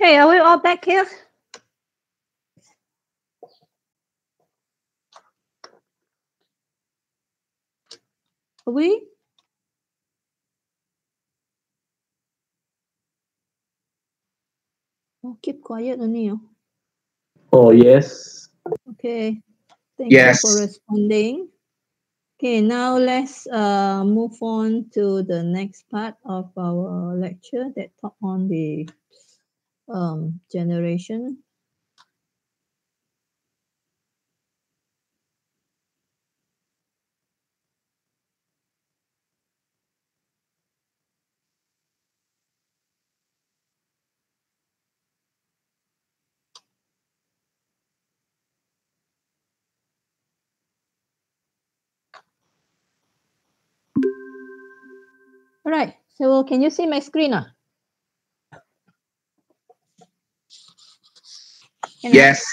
Okay, are we all back here? Are we? Oh, keep quiet only. Oh. Oh, yes. Okay. Thank Yes. you for responding. Okay, now let's uh, move on to the next part of our lecture that talk on the um, generation. All right, so can you see my screen? Ah? Yes.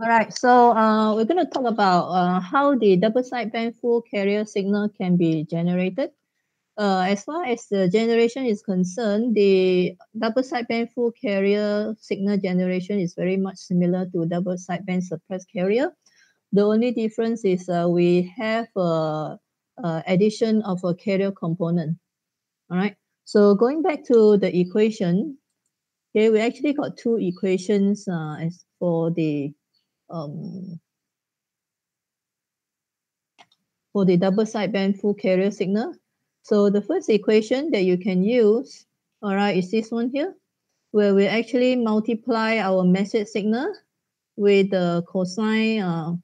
All right, so uh, we're going to talk about uh, how the double sideband full carrier signal can be generated. Uh, as far as the generation is concerned, the double sideband full carrier signal generation is very much similar to double sideband suppressed carrier. The only difference is uh, we have a, a addition of a carrier component. All right, so going back to the equation, okay, we actually got two equations uh, as for the um, for the double sideband full carrier signal. So the first equation that you can use, all right, is this one here, where we actually multiply our message signal with the cosine uh,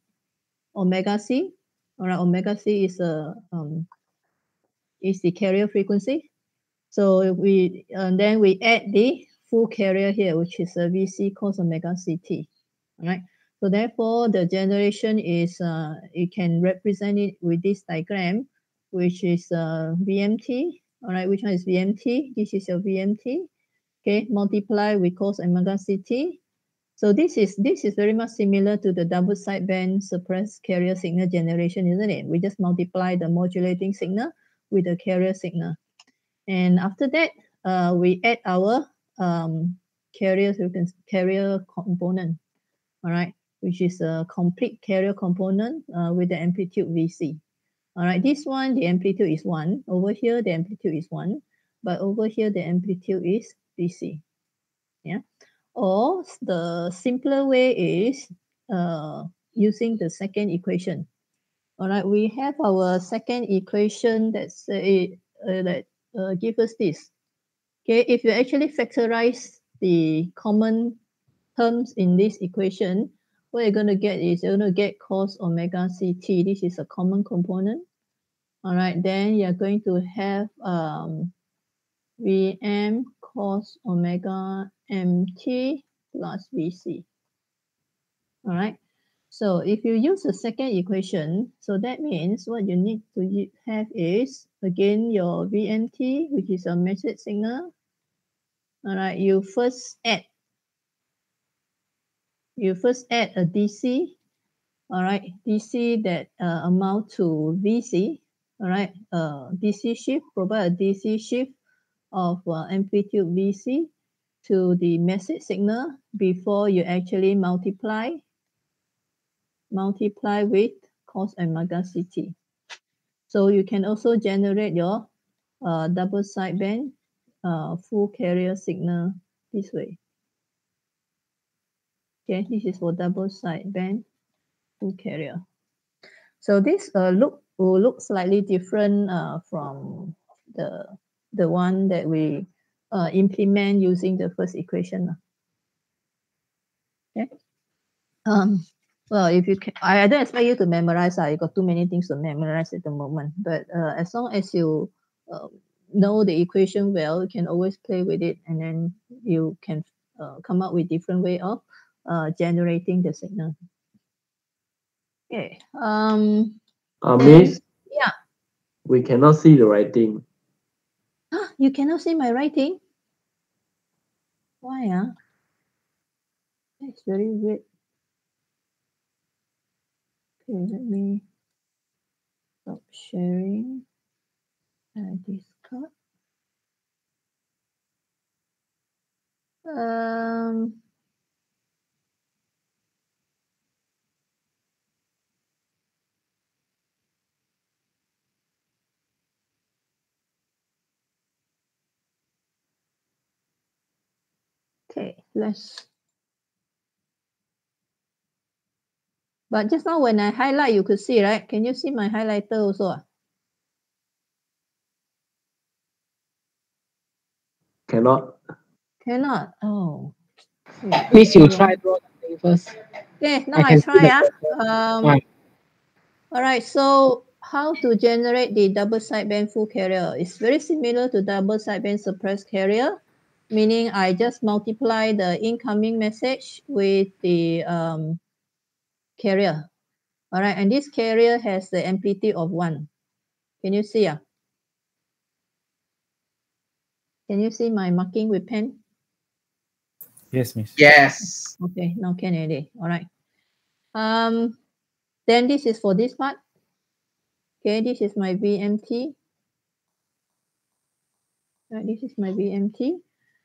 omega c. All right, omega c is a um, is the carrier frequency. So we and then we add the full carrier here, which is a VC cos omega ct. right? So therefore, the generation is uh, you can represent it with this diagram, which is uh, VMT. All right, which one is VMT? This is your VMT. Okay, multiply with cos omega ct. So this is this is very much similar to the double sideband suppressed carrier signal generation, isn't it? We just multiply the modulating signal with the carrier signal, and after that, uh, we add our um, carrier frequency carrier component. All right which is a complete carrier component uh, with the amplitude VC. All right, this one, the amplitude is one. Over here, the amplitude is one. But over here, the amplitude is VC. Yeah. Or the simpler way is uh, using the second equation. All right, we have our second equation that say uh, that uh, give us this. Okay, if you actually factorize the common terms in this equation, what you're going to get is you're going to get cos omega ct. This is a common component. All right, then you're going to have um, Vm cos omega mt plus Vc. All right, so if you use the second equation, so that means what you need to have is, again, your VMT, which is a message signal. All right, you first add. You first add a DC, all right, DC that uh, amount to VC, all right, uh, DC shift, provide a DC shift of uh, amplitude VC to the message signal before you actually multiply, multiply with cos omega ct. So you can also generate your uh, double sideband uh, full carrier signal this way. Okay, this is for double sideband full carrier. So this uh, look will look slightly different uh, from the the one that we uh, implement using the first equation. Okay. Um, well, if you can, I, I don't expect you to memorize. Uh, you got too many things to memorize at the moment. But uh, as long as you uh, know the equation well, you can always play with it, and then you can uh, come up with different way of uh, generating the signal. Okay. Um, Uh, miss, yeah. we cannot see the writing. Ah, you cannot see my writing. Why ah? That's very weird. Okay, let me stop sharing. Uh, Discord. Um, okay, let's. But just now when I highlight, you could see, right? Can you see my highlighter also? ah? Cannot. Cannot. Oh. Please, you try draw the thing first. Okay, now I I, try. the ah. Um, Right. All right, so how to generate the double sideband full carrier? It's very similar to double sideband suppressed carrier, meaning I just multiply the incoming message with the um, carrier. All right, and this carrier has the amplitude of one. Can you see? Ah? Can you see my marking with pen? Yes, Miss. Yes. Okay, now can already. All right. Um, then this is for this part. Okay, this is my VMT. Right, this is my VMT.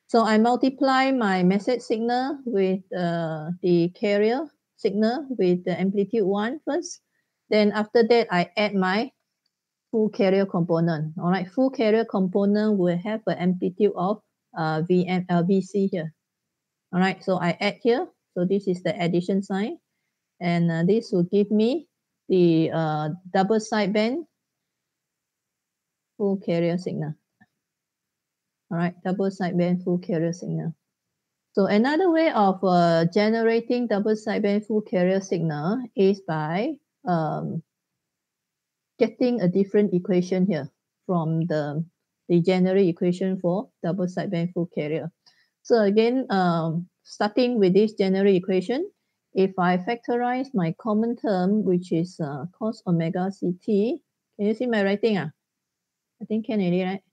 So I multiply my message signal with uh, the carrier signal with the amplitude one first. Then after that, I add my full carrier component. All right, full carrier component will have an amplitude of uh, VM, uh, VC here. All right, so I add here. So this is the addition sign. And uh, this will give me the uh, double sideband full carrier signal. All right, double sideband full carrier signal. So another way of uh, generating double sideband full carrier signal is by um, getting a different equation here from the, the general equation for double sideband full carrier. So again, um, starting with this general equation, if I factorize my common term, which is uh, cos omega ct, can you see my writing? Ah? I think can already, right?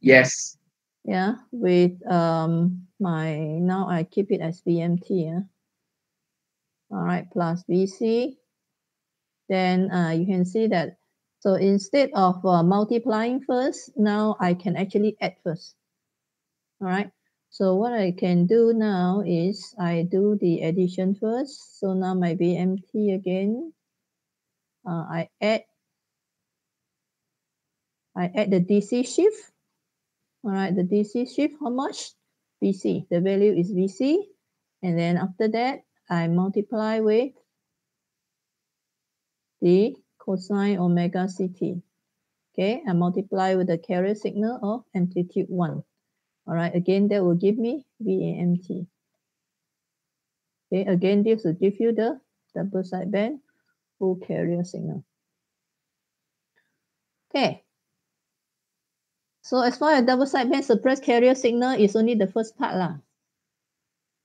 Yes. Yeah, with um my, now I keep it as VMT, yeah. All right, plus VC. Then uh, you can see that, so instead of uh, multiplying first, now I can actually add first. All right, so what I can do now is I do the addition first. So now my VMT again, uh, I add, I add the DC shift. All right, the DC shift, how much? VC, the value is VC. And then after that, I multiply with the cosine omega ct. Okay, I multiply with the carrier signal of amplitude 1. All right, again, that will give me VAMT. Okay, again, this will give you the double sideband full carrier signal. Okay. So as far as double sideband suppressed carrier signal is only the first part lah.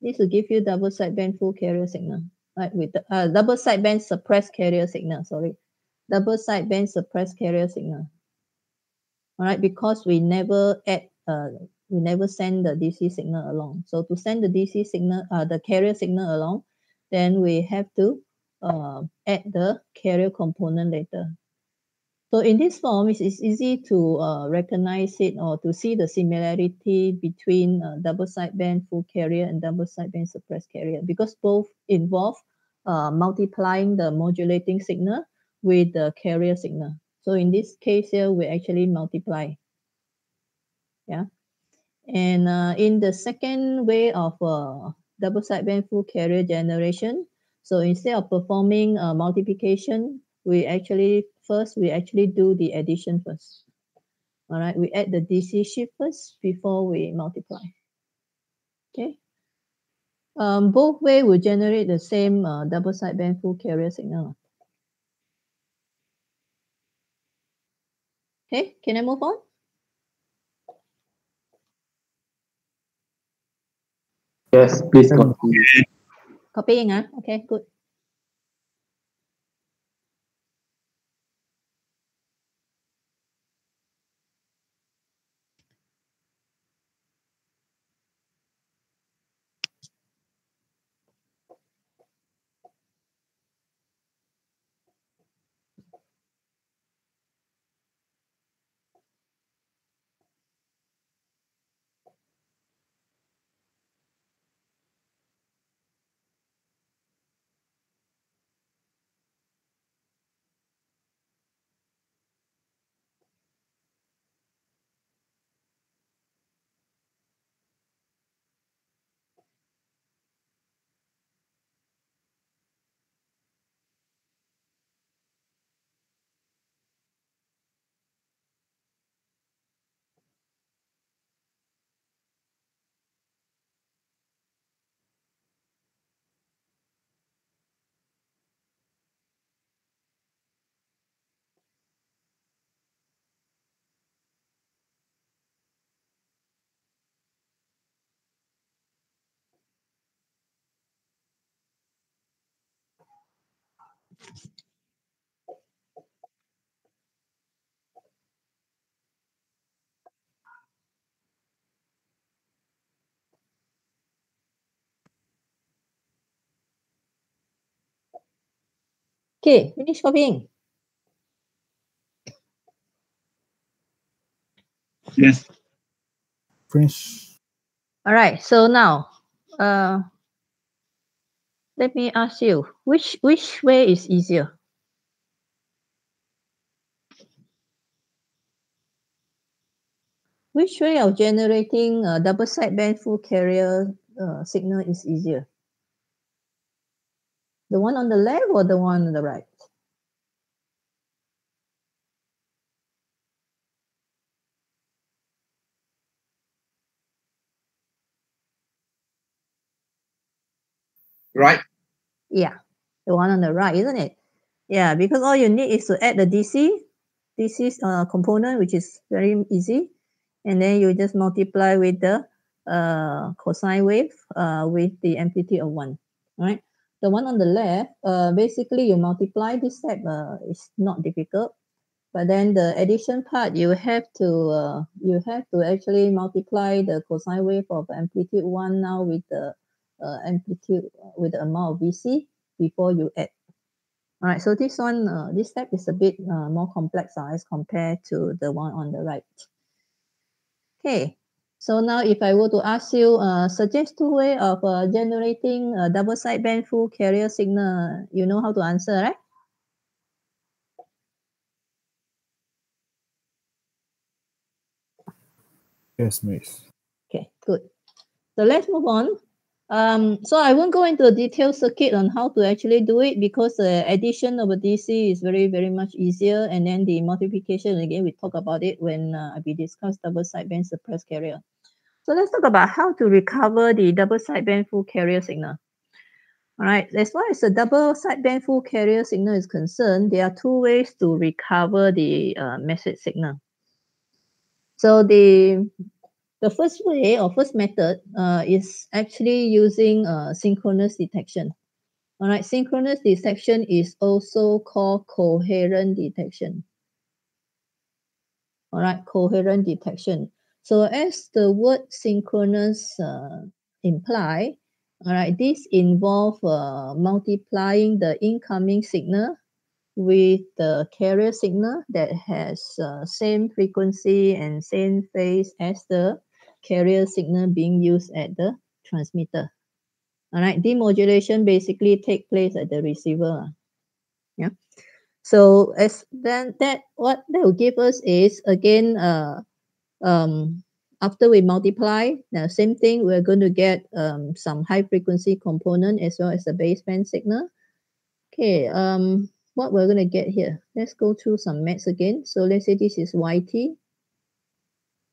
This will give you double sideband full carrier signal. Right, with the uh, double sideband suppressed carrier signal, sorry. Double sideband suppressed carrier signal. All right, because we never add uh we never send the DC signal along. So to send the DC signal, uh, the carrier signal along, then we have to uh, add the carrier component later. So in this form, it's, easy to uh, recognize it or to see the similarity between uh, double sideband full carrier and double sideband suppressed carrier because both involve uh, multiplying the modulating signal with the carrier signal. So in this case here, we actually multiply. Yeah. And uh, in the second way of uh, double sideband full carrier generation, so instead of performing uh, multiplication, we actually first we actually do the addition first. All right, we add the DC shift first before we multiply. Okay. Um, both way will generate the same uh, double sideband full carrier signal. Okay, can I move on? Yes, please continue. Copying, ah? Okay, good. Okay, finish copying. Yes. Finish. All right, so now, uh, let me ask you, which which way is easier? Which way of generating a double sideband full carrier uh, signal is easier? The one on the left or the one on the right? Right. Yeah, the one on the right, isn't it? Yeah, because all you need is to add the DC, DC uh, component, which is very easy. And then you just multiply with the uh, cosine wave uh, with the amplitude of one, right? The one on the left, uh, basically you multiply this step, uh, it's not difficult. But then the addition part, you have to uh, you have to actually multiply the cosine wave of amplitude one now with the uh, amplitude uh, with the amount of VC before you add. All right, so this one, uh, this step is a bit uh, more complex uh, as compared to the one on the right. Okay, so now if I were to ask you, uh, suggest two way of uh, generating a double sideband full carrier signal, you know how to answer, right? Yes, miss. Okay, good. So let's move on. Um, so I won't go into a detailed circuit on how to actually do it because the addition of a DC is very, very much easier. And then the multiplication, again, we talk about it when uh, we discuss double sideband suppressed carrier. So let's talk about how to recover the double sideband full carrier signal. All right, as far as the double sideband full carrier signal is concerned, there are two ways to recover the uh, message signal. So the the first way or first method uh, is actually using uh, synchronous detection. All right, synchronous detection is also called coherent detection. All right, coherent detection. So as the word synchronous uh, imply, all right, this involve uh, multiplying the incoming signal with the carrier signal that has uh, same frequency and same phase as the carrier signal being used at the transmitter. All right, demodulation basically take place at the receiver. Yeah. So as then that what that will give us is again uh um after we multiply the same thing we're going to get um some high frequency component as well as the baseband signal. Okay, um what we're going to get here. Let's go through some maths again. So let's say this is YT.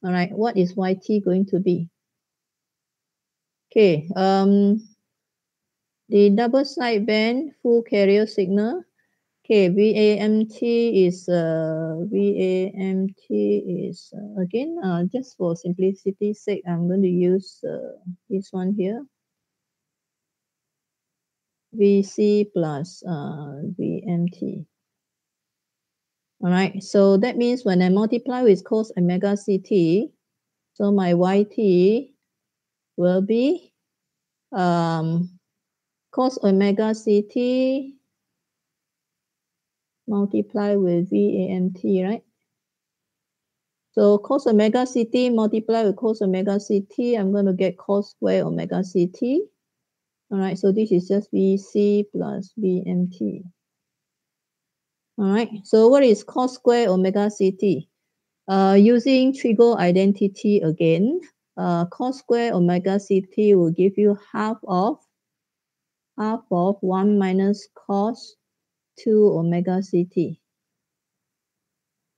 All right, what is YT going to be? Okay, um, the double sideband full carrier signal. Okay, VAMT is uh, VAMT is uh, again uh, just for simplicity's sake, I'm going to use uh, this one here. VC plus uh, VMT. All right, so that means when I multiply with cos omega CT, so my YT will be um, cos omega CT multiply with VAMT, right? So cos omega CT multiply with cos omega CT, I'm going to get cos square omega CT. All right, so this is just VC plus VMT. All right, so what is cos square omega CT? Uh, using trigo identity again, uh, cos square omega CT will give you half of half of 1 minus cos 2 omega CT.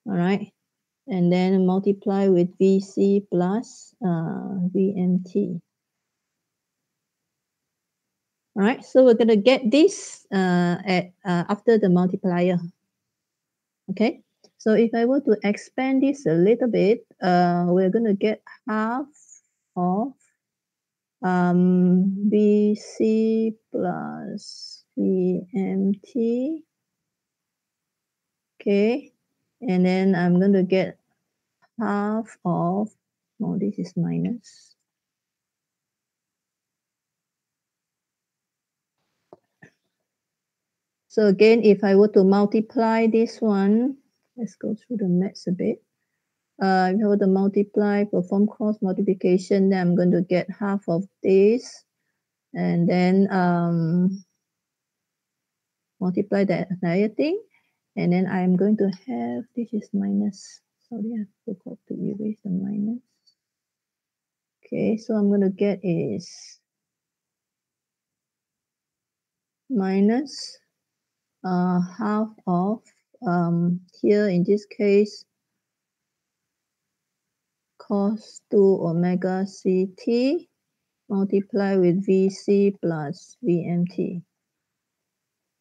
All right, and then multiply with VC plus uh, VMT. All right, so we're going to get this uh, at uh, after the multiplier. Okay, so if I were to expand this a little bit, uh, we're going to get half of um, VC plus VMT Okay, and then I'm going to get half of, oh, this is minus. So again, if I were to multiply this one, let's go through the maths a bit. Uh, if I were to multiply, perform cross multiplication, then I'm going to get half of this. And then um, multiply that entire thing. And then I'm going to have, this is minus. Sorry, I forgot to erase the minus. Okay, so I'm going to get is minus uh, half of, um, here in this case, cos 2 omega ct multiply with vc plus vmt.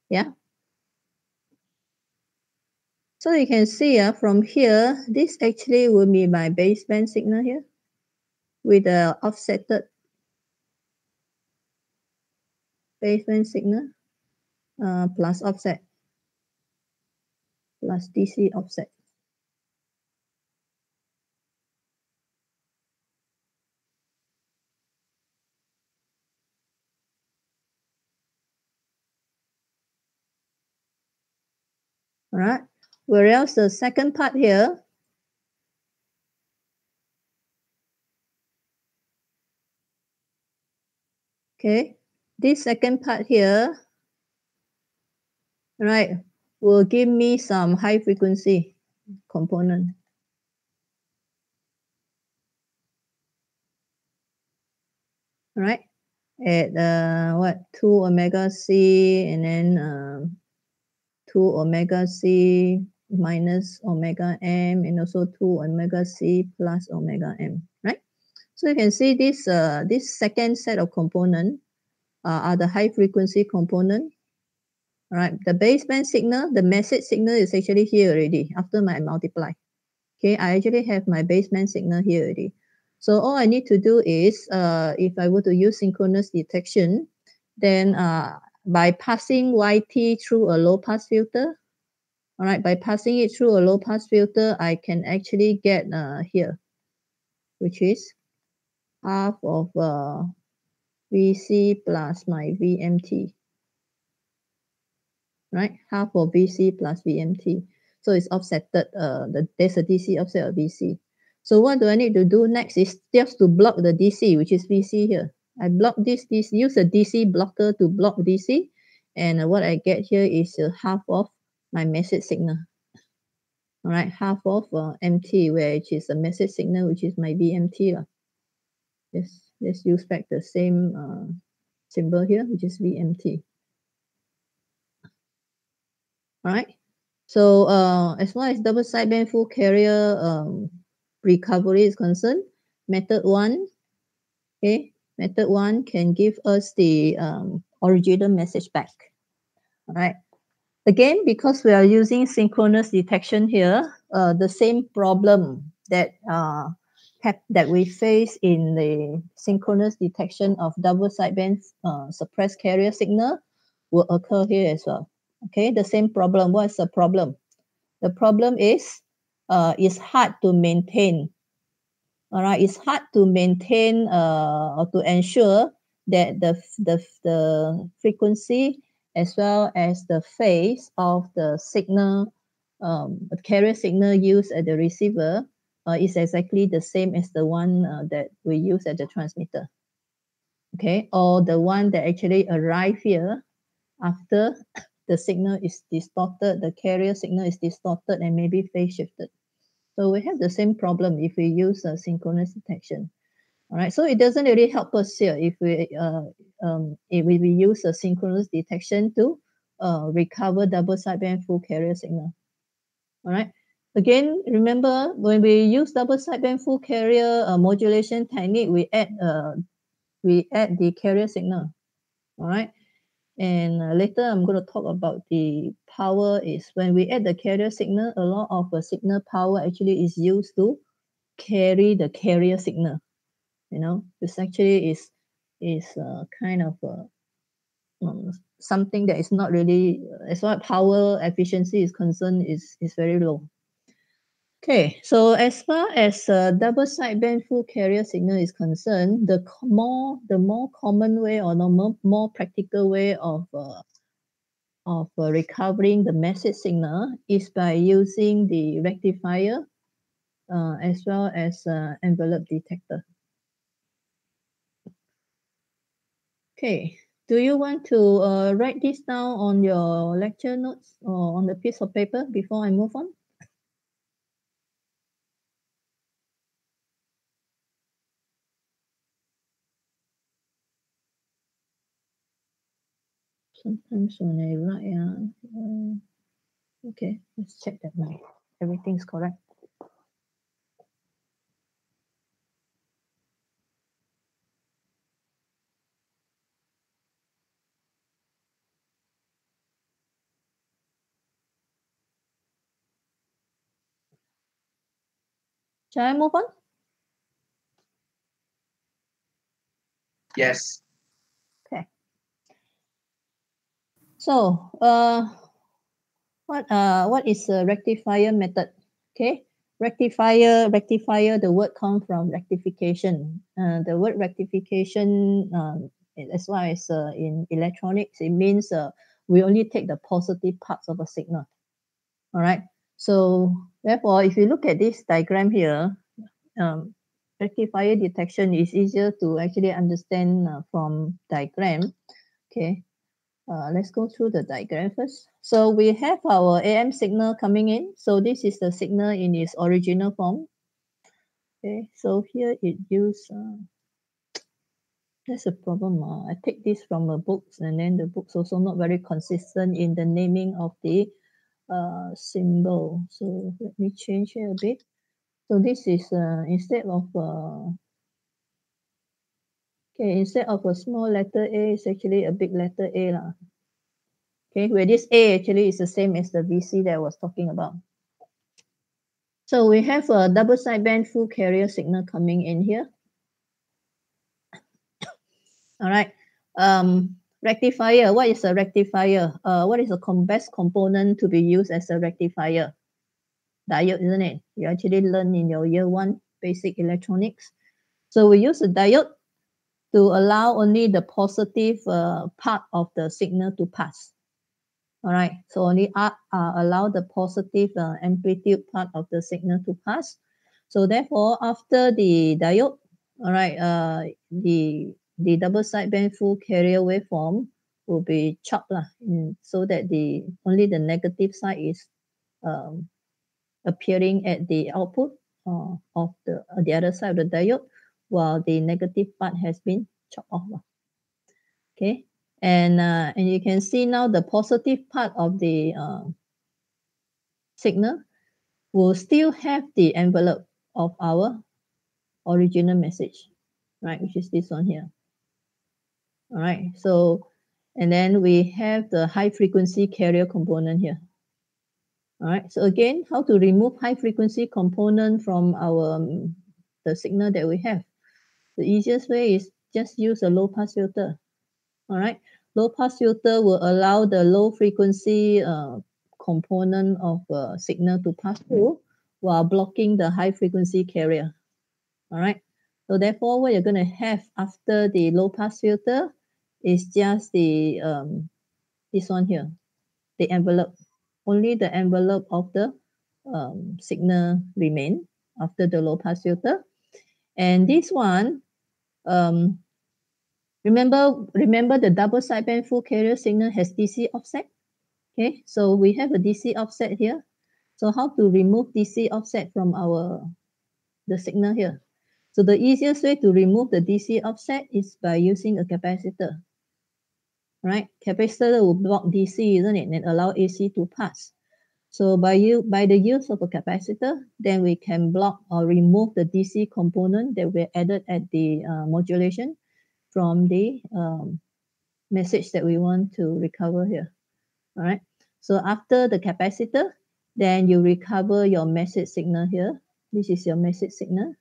Yeah. So you can see uh, from here, this actually will be my baseband signal here with the offsetted baseband signal uh, plus offset plus DC offset. All right. Whereas the second part here, okay, this second part here, right, will give me some high frequency component. Right, at uh, what, 2 omega C and then um, 2 omega C minus omega M and also 2 omega C plus omega M, right? So you can see this, uh, this second set of component uh, are the high frequency component. All right, the baseband signal, the message signal is actually here already after my multiply. Okay, I actually have my baseband signal here already. So all I need to do is, uh, if I were to use synchronous detection, then uh, by passing YT through a low pass filter, all right, by passing it through a low pass filter, I can actually get uh, here, which is half of uh, VC plus my VMT, right? Half of VC plus VMT. So it's offsetted, uh, the, there's a DC offset of VC. So what do I need to do next is just to block the DC, which is VC here. I block this, this use a DC blocker to block DC. And uh, what I get here is uh, half of my message signal. All right, half of uh, MT, which is a message signal, which is my VMT. Lah. Yes, let's use back the same uh, symbol here, which is VMT. All right. So uh, as far as double sideband full carrier um, recovery is concerned, method one, okay, method one can give us the um, original message back. All right. Again, because we are using synchronous detection here, uh, the same problem that uh, that we face in the synchronous detection of double sideband uh, suppressed carrier signal will occur here as well. Okay, the same problem. What is the problem? The problem is uh, it's hard to maintain. All right, it's hard to maintain uh, or to ensure that the, the, the frequency as well as the phase of the signal, um, the carrier signal used at the receiver uh, is exactly the same as the one uh, that we use at the transmitter. Okay, or the one that actually arrive here after the signal is distorted, the carrier signal is distorted and maybe phase shifted. So we have the same problem if we use a synchronous detection. All right, so it doesn't really help us here if we uh, um, if we, use a synchronous detection to uh, recover double sideband full carrier signal. All right. Again, remember when we use double sideband full carrier uh, modulation technique, we add uh, we add the carrier signal. All right. And uh, later I'm going to talk about the power is when we add the carrier signal, a lot of the signal power actually is used to carry the carrier signal you know this actually is is uh, kind of uh, um, something that is not really, as far as power efficiency is concerned, is, is very low. Okay, so as far as uh, double sideband full carrier signal is concerned, the more the more common way or the more, more practical way of uh, of uh, recovering the message signal is by using the rectifier uh, as well as uh, envelope detector. Okay, do you want to uh, write this down on your lecture notes or on the piece of paper before I move on? Sometimes when I write, uh, uh, okay, let's check that my everything's correct. Shall I move on? Yes. So, uh, what uh, what is a rectifier method? Okay, rectifier, rectifier. The word comes from rectification. Uh, the word rectification, um, as well as uh, in electronics, it means uh, we only take the positive parts of a signal. All right. So therefore, if you look at this diagram here, um, rectifier detection is easier to actually understand uh, from diagram. Okay. Uh, let's go through the diagram first. So we have our AM signal coming in. So this is the signal in its original form. Okay, so here it use, uh, that's a problem. Uh, I take this from the books and then the books also not very consistent in the naming of the uh, symbol. So let me change here a bit. So this is uh, instead of uh, Okay, instead of a small letter A, it's actually a big letter A. Lah. Okay, where this A actually is the same as the VC that I was talking about. So we have a double sideband full carrier signal coming in here. All right. Um, rectifier, what is a rectifier? Uh, what is the best component to be used as a rectifier? Diode, isn't it? You actually learn in your year one basic electronics. So we use a diode to allow only the positive uh, part of the signal to pass. All right, so only uh, uh, allow the positive uh, amplitude part of the signal to pass. So therefore, after the diode, all right, uh, the the double sideband full carrier waveform will be chopped lah, so that the only the negative side is um, appearing at the output uh, of the uh, the other side of the diode while the negative part has been chopped off. Okay, and uh, and you can see now the positive part of the uh, signal will still have the envelope of our original message, right, which is this one here. All right, so and then we have the high frequency carrier component here. All right, so again, how to remove high frequency component from our um, the signal that we have? The easiest way is just use a low pass filter. All right, low pass filter will allow the low frequency uh, component of a signal to pass through while blocking the high frequency carrier. All right, so therefore what you're going to have after the low pass filter is just the um, this one here, the envelope. Only the envelope of the um, signal remain after the low pass filter. And this one um, remember, remember the double sideband full carrier signal has DC offset. Okay, so we have a DC offset here. So how to remove DC offset from our the signal here? So the easiest way to remove the DC offset is by using a capacitor. Right? Capacitor will block DC, isn't it? And allow AC to pass. So by you by the use of a capacitor, then we can block or remove the DC component that we added at the uh, modulation from the um, message that we want to recover here. All right. So after the capacitor, then you recover your message signal here. This is your message signal.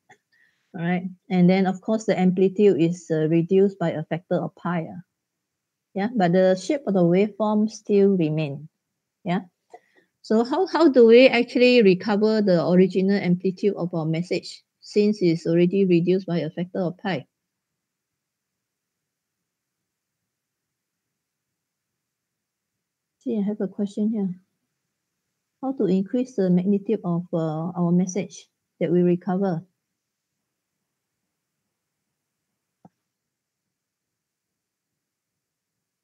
All right. And then of course the amplitude is uh, reduced by a factor of pi. Uh. Yeah, but the shape of the waveform still remain. Yeah. So how, how do we actually recover the original amplitude of our message since it's already reduced by a factor of pi? See, I have a question here. How to increase the magnitude of uh, our message that we recover?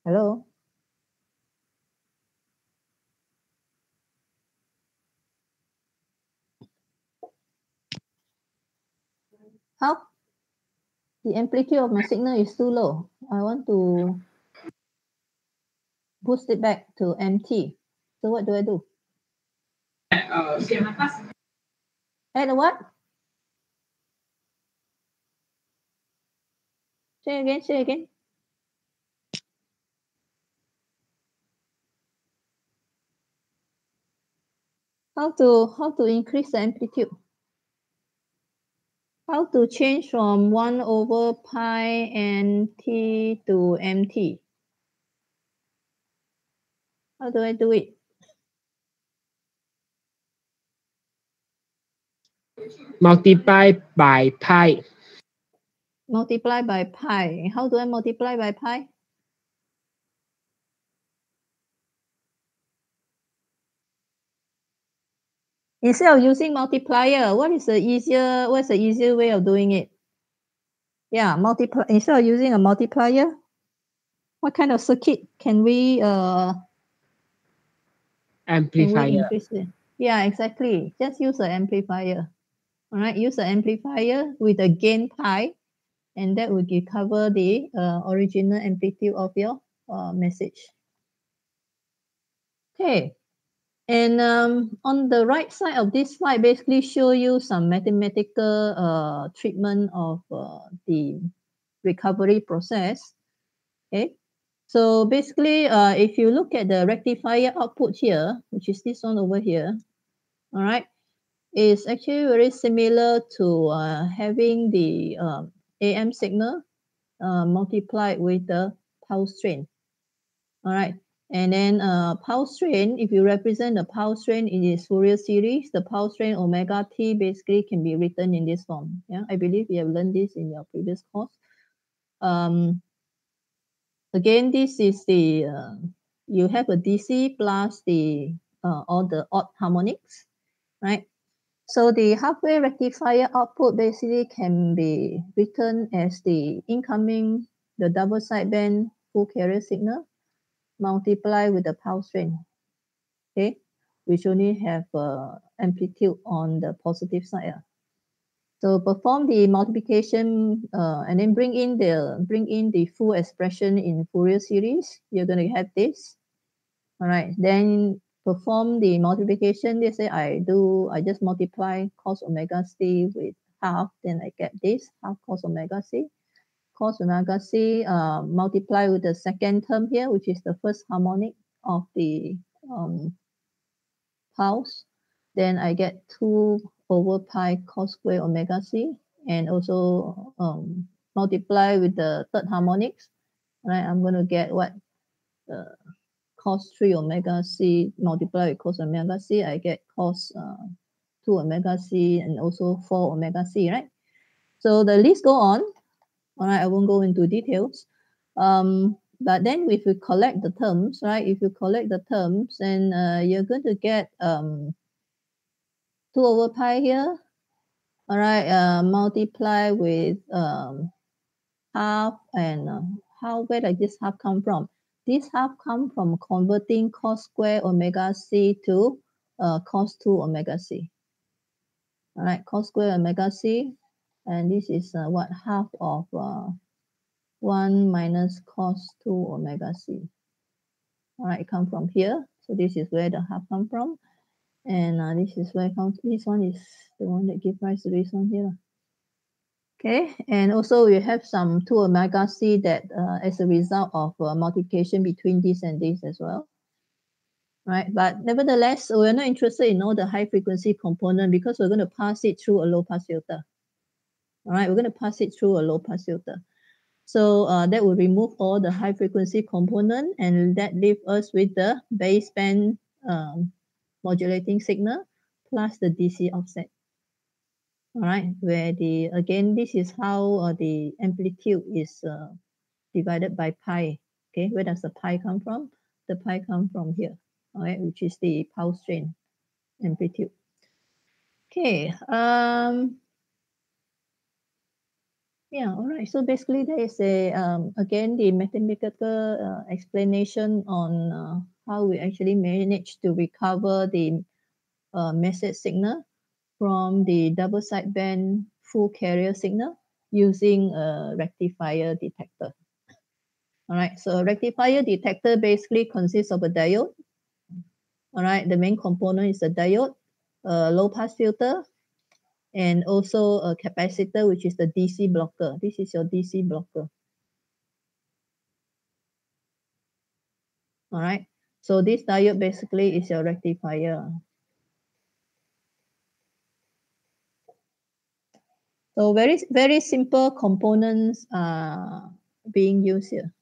Hello? How? The amplitude of my signal is too low. I want to boost it back to MT. So what do I do? Add a what? Say again, say again. How to how to increase the amplitude? How to change from 1 over pi nt to mt? How do I do it? Multiply by pi. Multiply by pi. How do I multiply by pi? Instead of using multiplier, what is the easier, what's the easier way of doing it? Yeah, multiply instead of using a multiplier, what kind of circuit can we uh can we Amplifier. Yeah, exactly. Just use an amplifier. All right, use an amplifier with a gain pi, and that will give cover the uh, original amplitude of your uh, message. Okay, and um, on the right side of this slide, basically show you some mathematical uh, treatment of uh, the recovery process. Okay, so basically, uh, if you look at the rectifier output here, which is this one over here, all right, is actually very similar to uh, having the um, AM signal uh, multiplied with the pulse train. All right. And then uh, pulse train, if you represent the pulse train in its Fourier series, the pulse train omega t basically can be written in this form. Yeah, I believe you have learned this in your previous course. Um, again, this is the, uh, you have a DC plus the, uh, all the odd harmonics, right? So the half-wave rectifier output basically can be written as the incoming, the double sideband full carrier signal multiply with the pulse train, okay, which only have uh, amplitude on the positive side. Uh. So perform the multiplication uh, and then bring in the bring in the full expression in Fourier series. You're going to have this. All right. Then perform the multiplication. They say I do I just multiply cos omega c with half, then I get this half cos omega c cos omega c uh, multiply with the second term here, which is the first harmonic of the um, pulse. Then I get 2 over pi cos square omega c and also um, multiply with the third harmonics. Right, I'm going to get what? Uh, cos 3 omega c multiply with cos omega c. I get cos uh, 2 omega c and also 4 omega c, right? So the list go on all right, I won't go into details. Um, but then if you collect the terms, right, if you collect the terms, then uh, you're going to get um, 2 over pi here. All right, uh, multiply with um, half and uh, how, where does this half come from? This half come from converting cos square omega c to uh, cos 2 omega c. All right, cos square omega c and this is uh, what half of uh, 1 minus cos 2 omega c. All right, come from here. So this is where the half come from. And uh, this is where comes, this one is the one that gives rise to this one here. Okay, and also we have some 2 omega c that uh, as a result of uh, multiplication between this and this as well. Right, but nevertheless, we're not interested in all the high frequency component because we're going to pass it through a low pass filter. All right, we're going to pass it through a low pass filter. So uh, that will remove all the high frequency component and that leave us with the baseband um, modulating signal plus the DC offset. All right, where the, again, this is how uh, the amplitude is uh, divided by pi. Okay, where does the pi come from? The pi come from here, all right, which is the pulse train amplitude. Okay, um, yeah, all right. So basically, there is a um, again the mathematical uh, explanation on uh, how we actually manage to recover the uh, message signal from the double sideband full carrier signal using a rectifier detector. All right. So rectifier detector basically consists of a diode. All right. The main component is a diode, a low pass filter, and also a capacitor, which is the DC blocker. This is your DC blocker. All right. So this diode basically is your rectifier. So very, very simple components are being used here.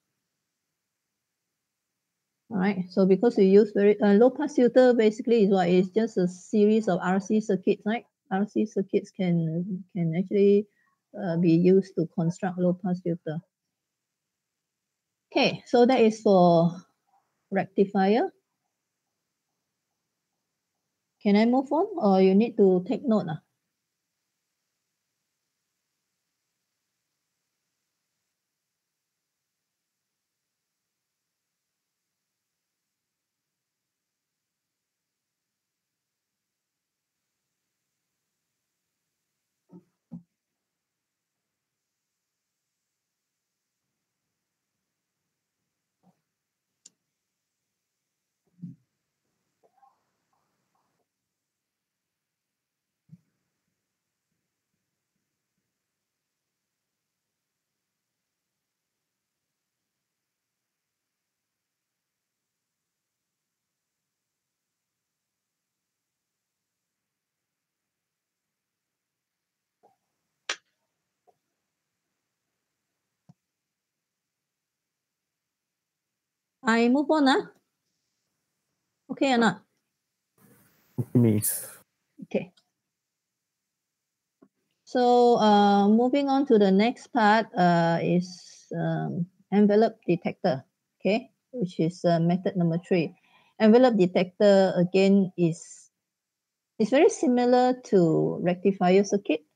All right. So because we use very uh, low pass filter, basically is what is just a series of RC circuits, right? RC circuits can can actually uh, be used to construct low pass filter. Okay, so that is for rectifier. Can I move on or you need to take note? Uh? I move on, ah? Okay or not? Miss. Okay. So uh, moving on to the next part uh, is um, envelope detector, okay, which is uh, method number three. Envelope detector again is is very similar to rectifier circuit,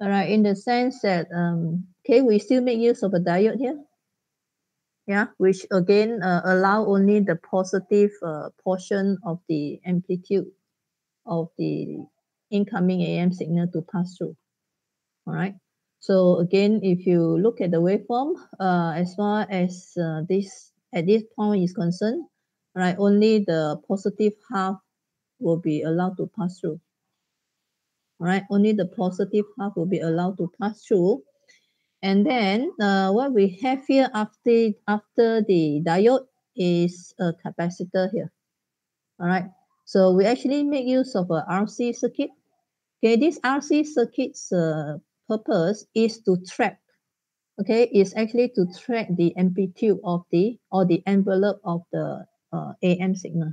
all right, in the sense that um, okay, we still make use of a diode here, yeah, which again uh, allow only the positive uh, portion of the amplitude of the incoming AM signal to pass through. All right. So again, if you look at the waveform, uh, as far as uh, this at this point is concerned, right, only the positive half will be allowed to pass through. All right, only the positive half will be allowed to pass through. And then uh, what we have here after, after the diode is a capacitor here. All right. So we actually make use of a RC circuit. Okay, this RC circuit's uh, purpose is to track. Okay, is actually to track the amplitude of the or the envelope of the uh, AM signal.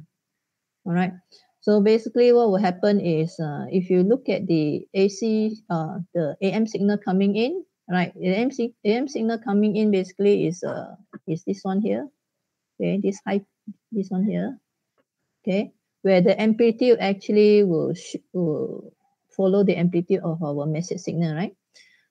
All right. So basically, what will happen is uh, if you look at the AC, uh, the AM signal coming in, right? The AM, AM signal coming in basically is uh is this one here. Okay, this high this one here. Okay, where the amplitude actually will, will follow the amplitude of our message signal, right?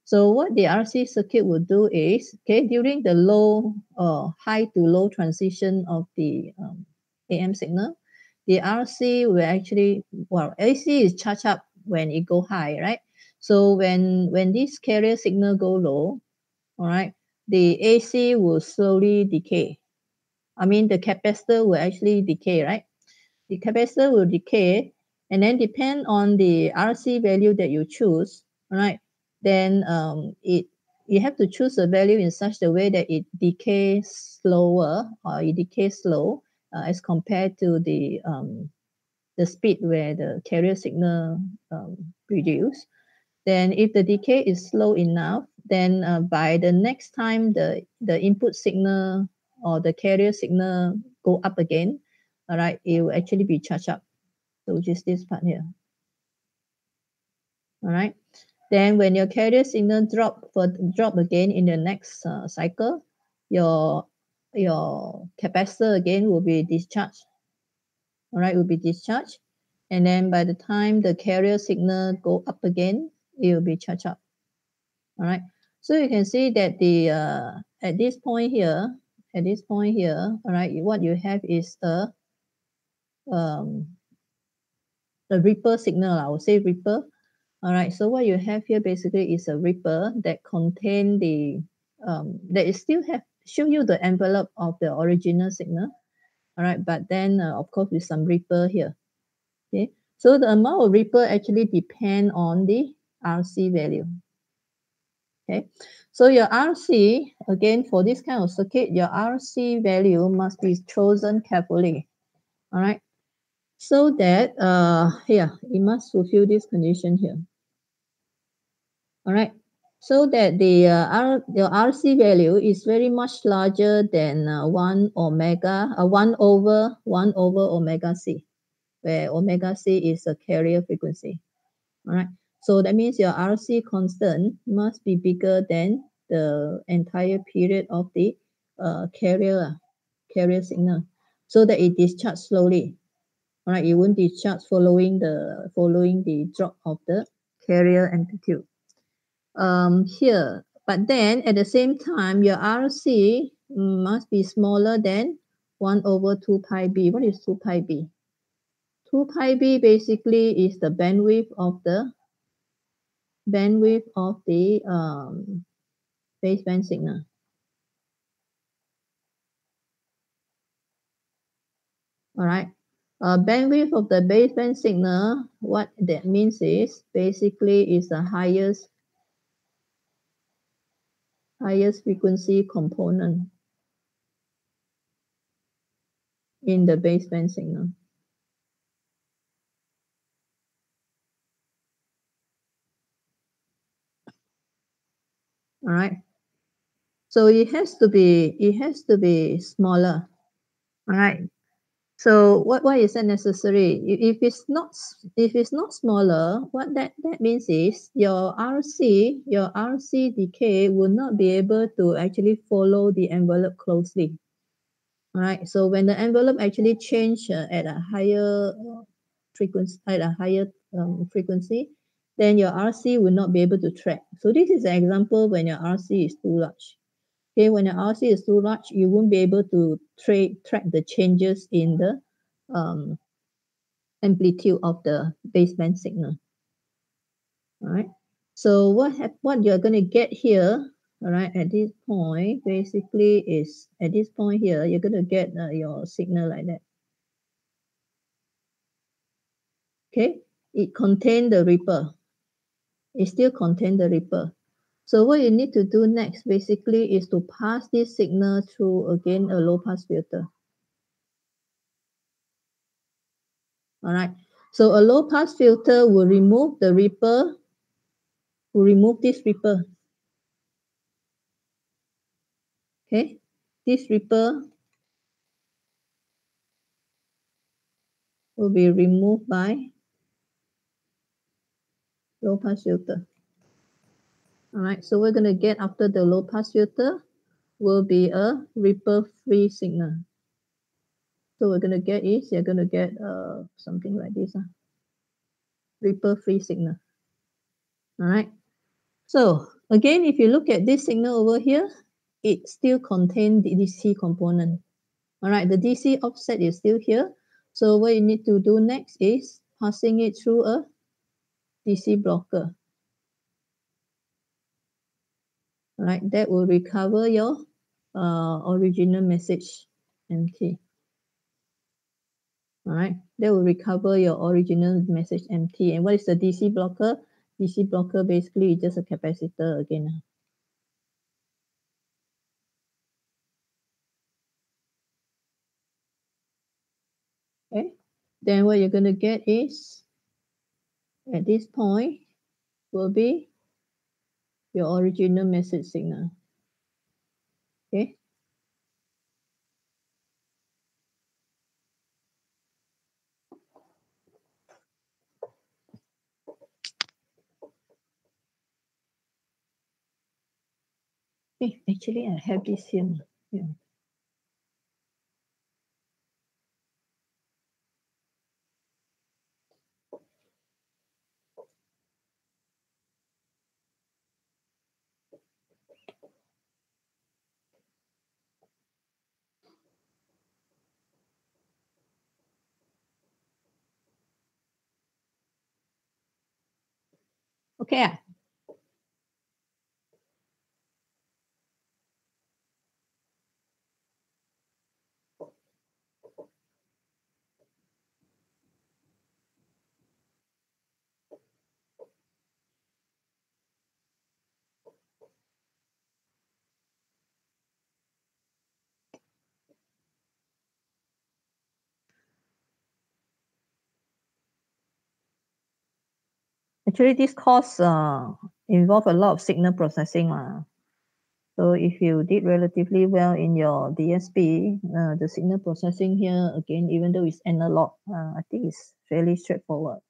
So what the RC circuit will do is, okay, during the low or uh, high to low transition of the um, AM signal, the RC will actually, well, AC is charged up when it go high, right? So when, when this carrier signal go low, all right, the AC will slowly decay. I mean, the capacitor will actually decay, right? The capacitor will decay and then depend on the RC value that you choose, all right, then um, it you have to choose a value in such a way that it decays slower or it decays slow uh, as compared to the um, the speed where the carrier signal um, produce. Then if the decay is slow enough, then uh, by the next time the, the input signal or the carrier signal go up again, all right, it will actually be charged up. So which is this part here. All right. Then when your carrier signal drop for drop again in the next uh, cycle, your your capacitor again will be discharged. All right, will be discharged. And then by the time the carrier signal go up again, it will be charged up. All right. So you can see that the uh, at this point here, at this point here, all right, what you have is a um, a ripple signal. I would say ripple. All right. So what you have here basically is a ripple that contain the um, that is still have show you the envelope of the original signal. All right, but then uh, of course with some ripple here. Okay, so the amount of ripple actually depend on the RC value. Okay, so your RC, again, for this kind of circuit, your RC value must be chosen carefully. All right, so that, uh, here, it must fulfill this condition here. All right, so that the uh, R, the RC value is very much larger than uh, 1 omega, uh, 1 over 1 over omega C, where omega C is a carrier frequency. All right. So that means your RC constant must be bigger than the entire period of the uh, carrier carrier signal, so that it discharges slowly. All right, it won't discharge following the following the drop of the carrier amplitude. Um, here, but then at the same time, your RC must be smaller than 1 over 2 pi b. What is 2 pi b? 2 pi b basically is the bandwidth of the bandwidth of the um, baseband signal. All right. Uh, bandwidth of the baseband signal, what that means is basically is the highest highest frequency component in the baseband signal. All right so it has to be it has to be smaller. All right so what why is that necessary? If it's not if it's not smaller what that that means is your rc your rc decay will not be able to actually follow the envelope closely. All right so when the envelope actually change uh, at a higher frequency at a higher um, frequency then your RC will not be able to track. So this is an example when your RC is too large. Okay, when your RC is too large, you won't be able to tra track the changes in the um, amplitude of the baseband signal. All right. So what what you're going to get here, all right, at this point, basically is at this point here, you're going to get uh, your signal like that. Okay, it contains the ripple it still contain the ripple. So what you need to do next basically is to pass this signal through again a low pass filter. All right. So a low pass filter will remove the ripple, will remove this ripple. Okay. This ripple will be removed by low pass filter. All right, so we're going to get after the low pass filter will be a ripple free signal. So we're going to get is you're going to get uh, something like this. Uh, ripple free signal. All right. So again, if you look at this signal over here, it still contains the DC component. All right, the DC offset is still here. So what you need to do next is passing it through a DC blocker. Right, that will recover your uh, original message MT. All right, that will recover your original message MT. And what is the DC blocker? DC blocker basically is just a capacitor again. Okay, then what you're going to get is at this point will be your original message signal. Okay. Eh, actually, I have this here. Yeah. Okay. ah? Actually, this course uh, involve a lot of signal processing. lah. So if you did relatively well in your DSP, uh, the signal processing here, again, even though it's analog, uh, I think it's fairly straightforward.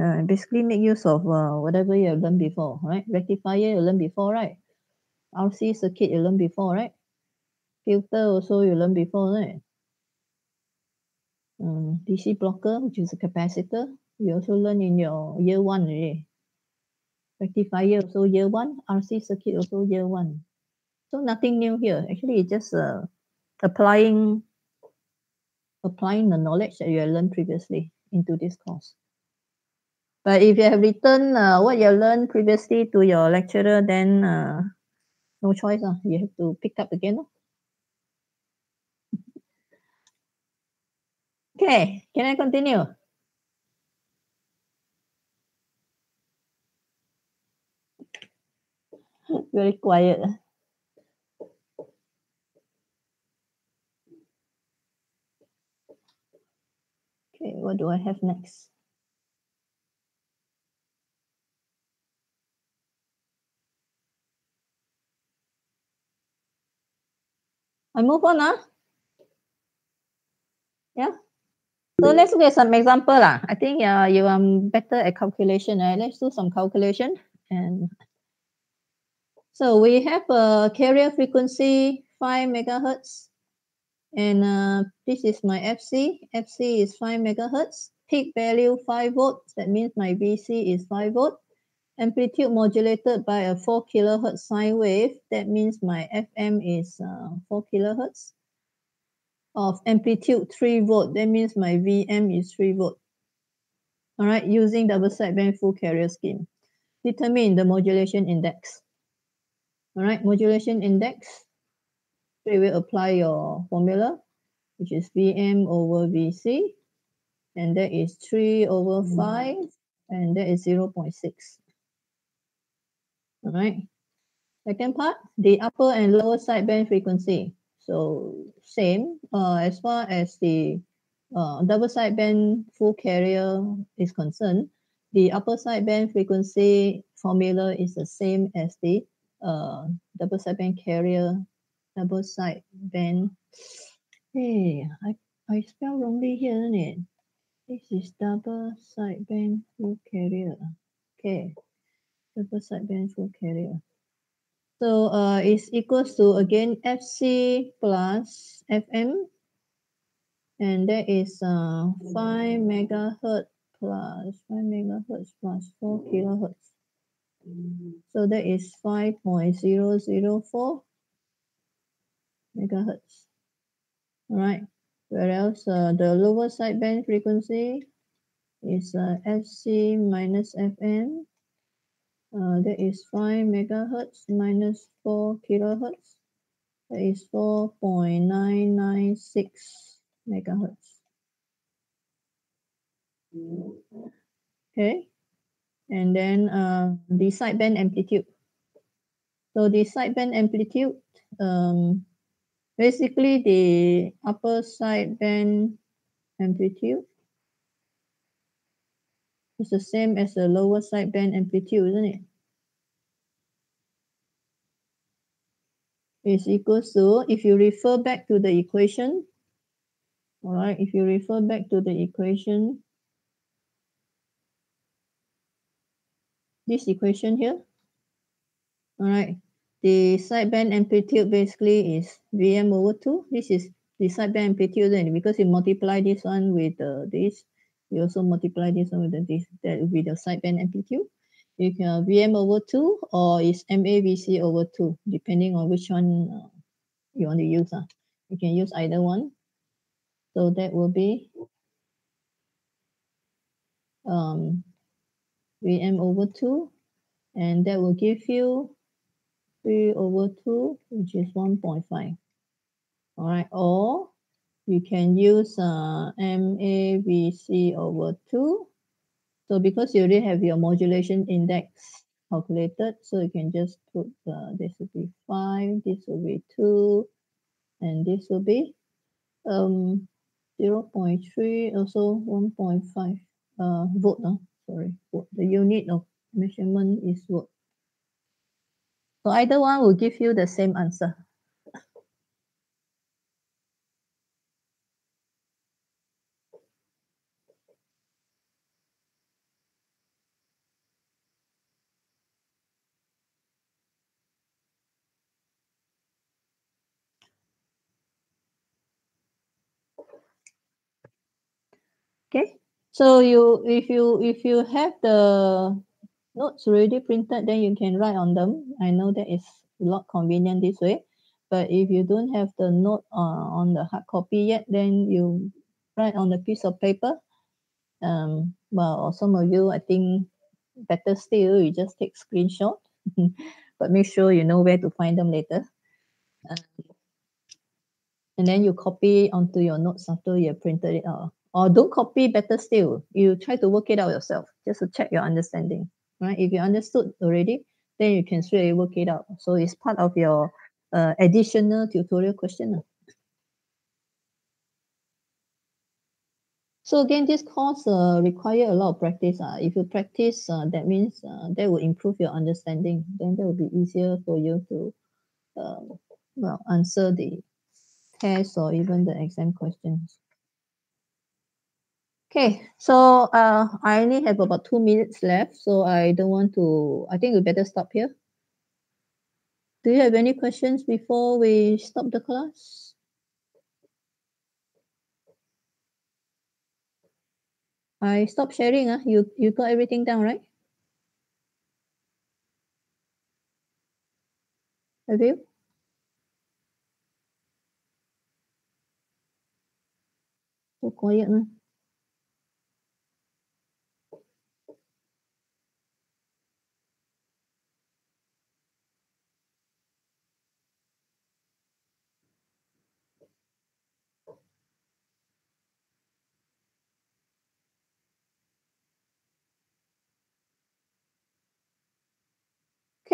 Uh, basically make use of uh, whatever you have learned before, right? Rectifier you learned before, right? RC circuit you learned before, right? Filter also you learned before, right? Um, DC blocker, which is a capacitor, you also learn in your year one already. Rectifier also year one, RC circuit also year one. So nothing new here. Actually, it's just uh, applying applying the knowledge that you have learned previously into this course. But if you have written uh, what you have learned previously to your lecturer, then uh, no choice. Uh, you have to pick up again. lor. Okay, can I continue? Very quiet. Okay, what do I have next? I move on, ah. Yeah. So let's look at some example lah. I think uh, you are better at calculation. Right? Let's do some calculation. And so we have a carrier frequency 5 megahertz. And uh, this is my FC. FC is 5 megahertz. Peak value 5 volts. That means my VC is 5 volt. Amplitude modulated by a 4 kilohertz sine wave. That means my FM is uh, 4 kilohertz of amplitude 3 volt. That means my VM is 3 volt. All right, using double sideband full carrier scheme. Determine the modulation index. All right, modulation index. So you will apply your formula, which is VM over VC. And that is 3 over hmm. 5. And that is 0 0.6. All right. Second part, the upper and lower sideband frequency. So same uh, as far as the uh, double sideband full carrier is concerned, the upper sideband frequency formula is the same as the uh, double sideband carrier, double sideband. Hey, I, I spell wrongly here, isn't it? This is double sideband full carrier. Okay, double sideband full carrier. So uh, it's equals to again FC plus FM. And that is uh, 5 megahertz plus 5 megahertz plus 4 kilohertz. So that is 5.004 megahertz. All right. Whereas uh, the lower sideband frequency is uh, FC minus FM. Uh, that is 5 megahertz minus 4 kilohertz. That is 4.996 megahertz. Okay. And then uh, the sideband amplitude. So the sideband amplitude, um, basically the upper sideband amplitude It's the same as the lower sideband amplitude, isn't it? it? Is equals to, if you refer back to the equation, all right, if you refer back to the equation, this equation here, all right, the sideband amplitude basically is Vm over 2. This is the sideband amplitude then because you multiply this one with uh, this, you also multiply this one with the, this, that will be the sideband amplitude. You can uh, Vm over 2 or is MAVC over 2, depending on which one uh, you want to use. Uh. You can use either one. So that will be um, Vm over 2, and that will give you 3 over 2, which is 1.5. All right, or you can use uh, MAVC over 2. So because you already have your modulation index calculated, so you can just put uh, this will be 5, this will be 2, and this will be um, 0 0.3, also 1.5 uh, volt. Uh, sorry, volt. the unit of measurement is volt. So either one will give you the same answer. Okay, so you if you if you have the notes already printed, then you can write on them. I know that is a lot convenient this way. But if you don't have the note uh, on the hard copy yet, then you write on a piece of paper. Um, well, some of you, I think, better still, you just take screenshot. but make sure you know where to find them later. Um, and then you copy onto your notes after you printed it out. Or don't copy, better still. You try to work it out yourself, just to check your understanding right? If you understood already, then you can straight work it out. So it's part of your uh, additional tutorial question. So again, this course uh, require a lot of practice. Uh. If you practice, uh, that means uh, that will improve your understanding. Then that will be easier for you to uh, well answer the test or even the exam questions. Okay, so uh, I only have about two minutes left, so I don't want to, I think we better stop here. Do you have any questions before we stop the class? I stop sharing, uh. you, you got everything down, right? Have you? So quiet, huh?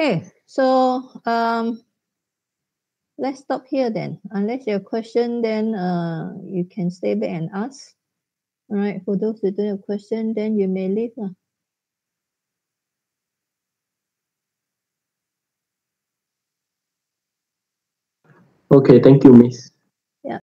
Okay, so um, let's stop here then. Unless you have a question, then uh, you can stay back and ask. All right, for those who don't have a question, then you may leave. Uh. Okay, thank you, Miss.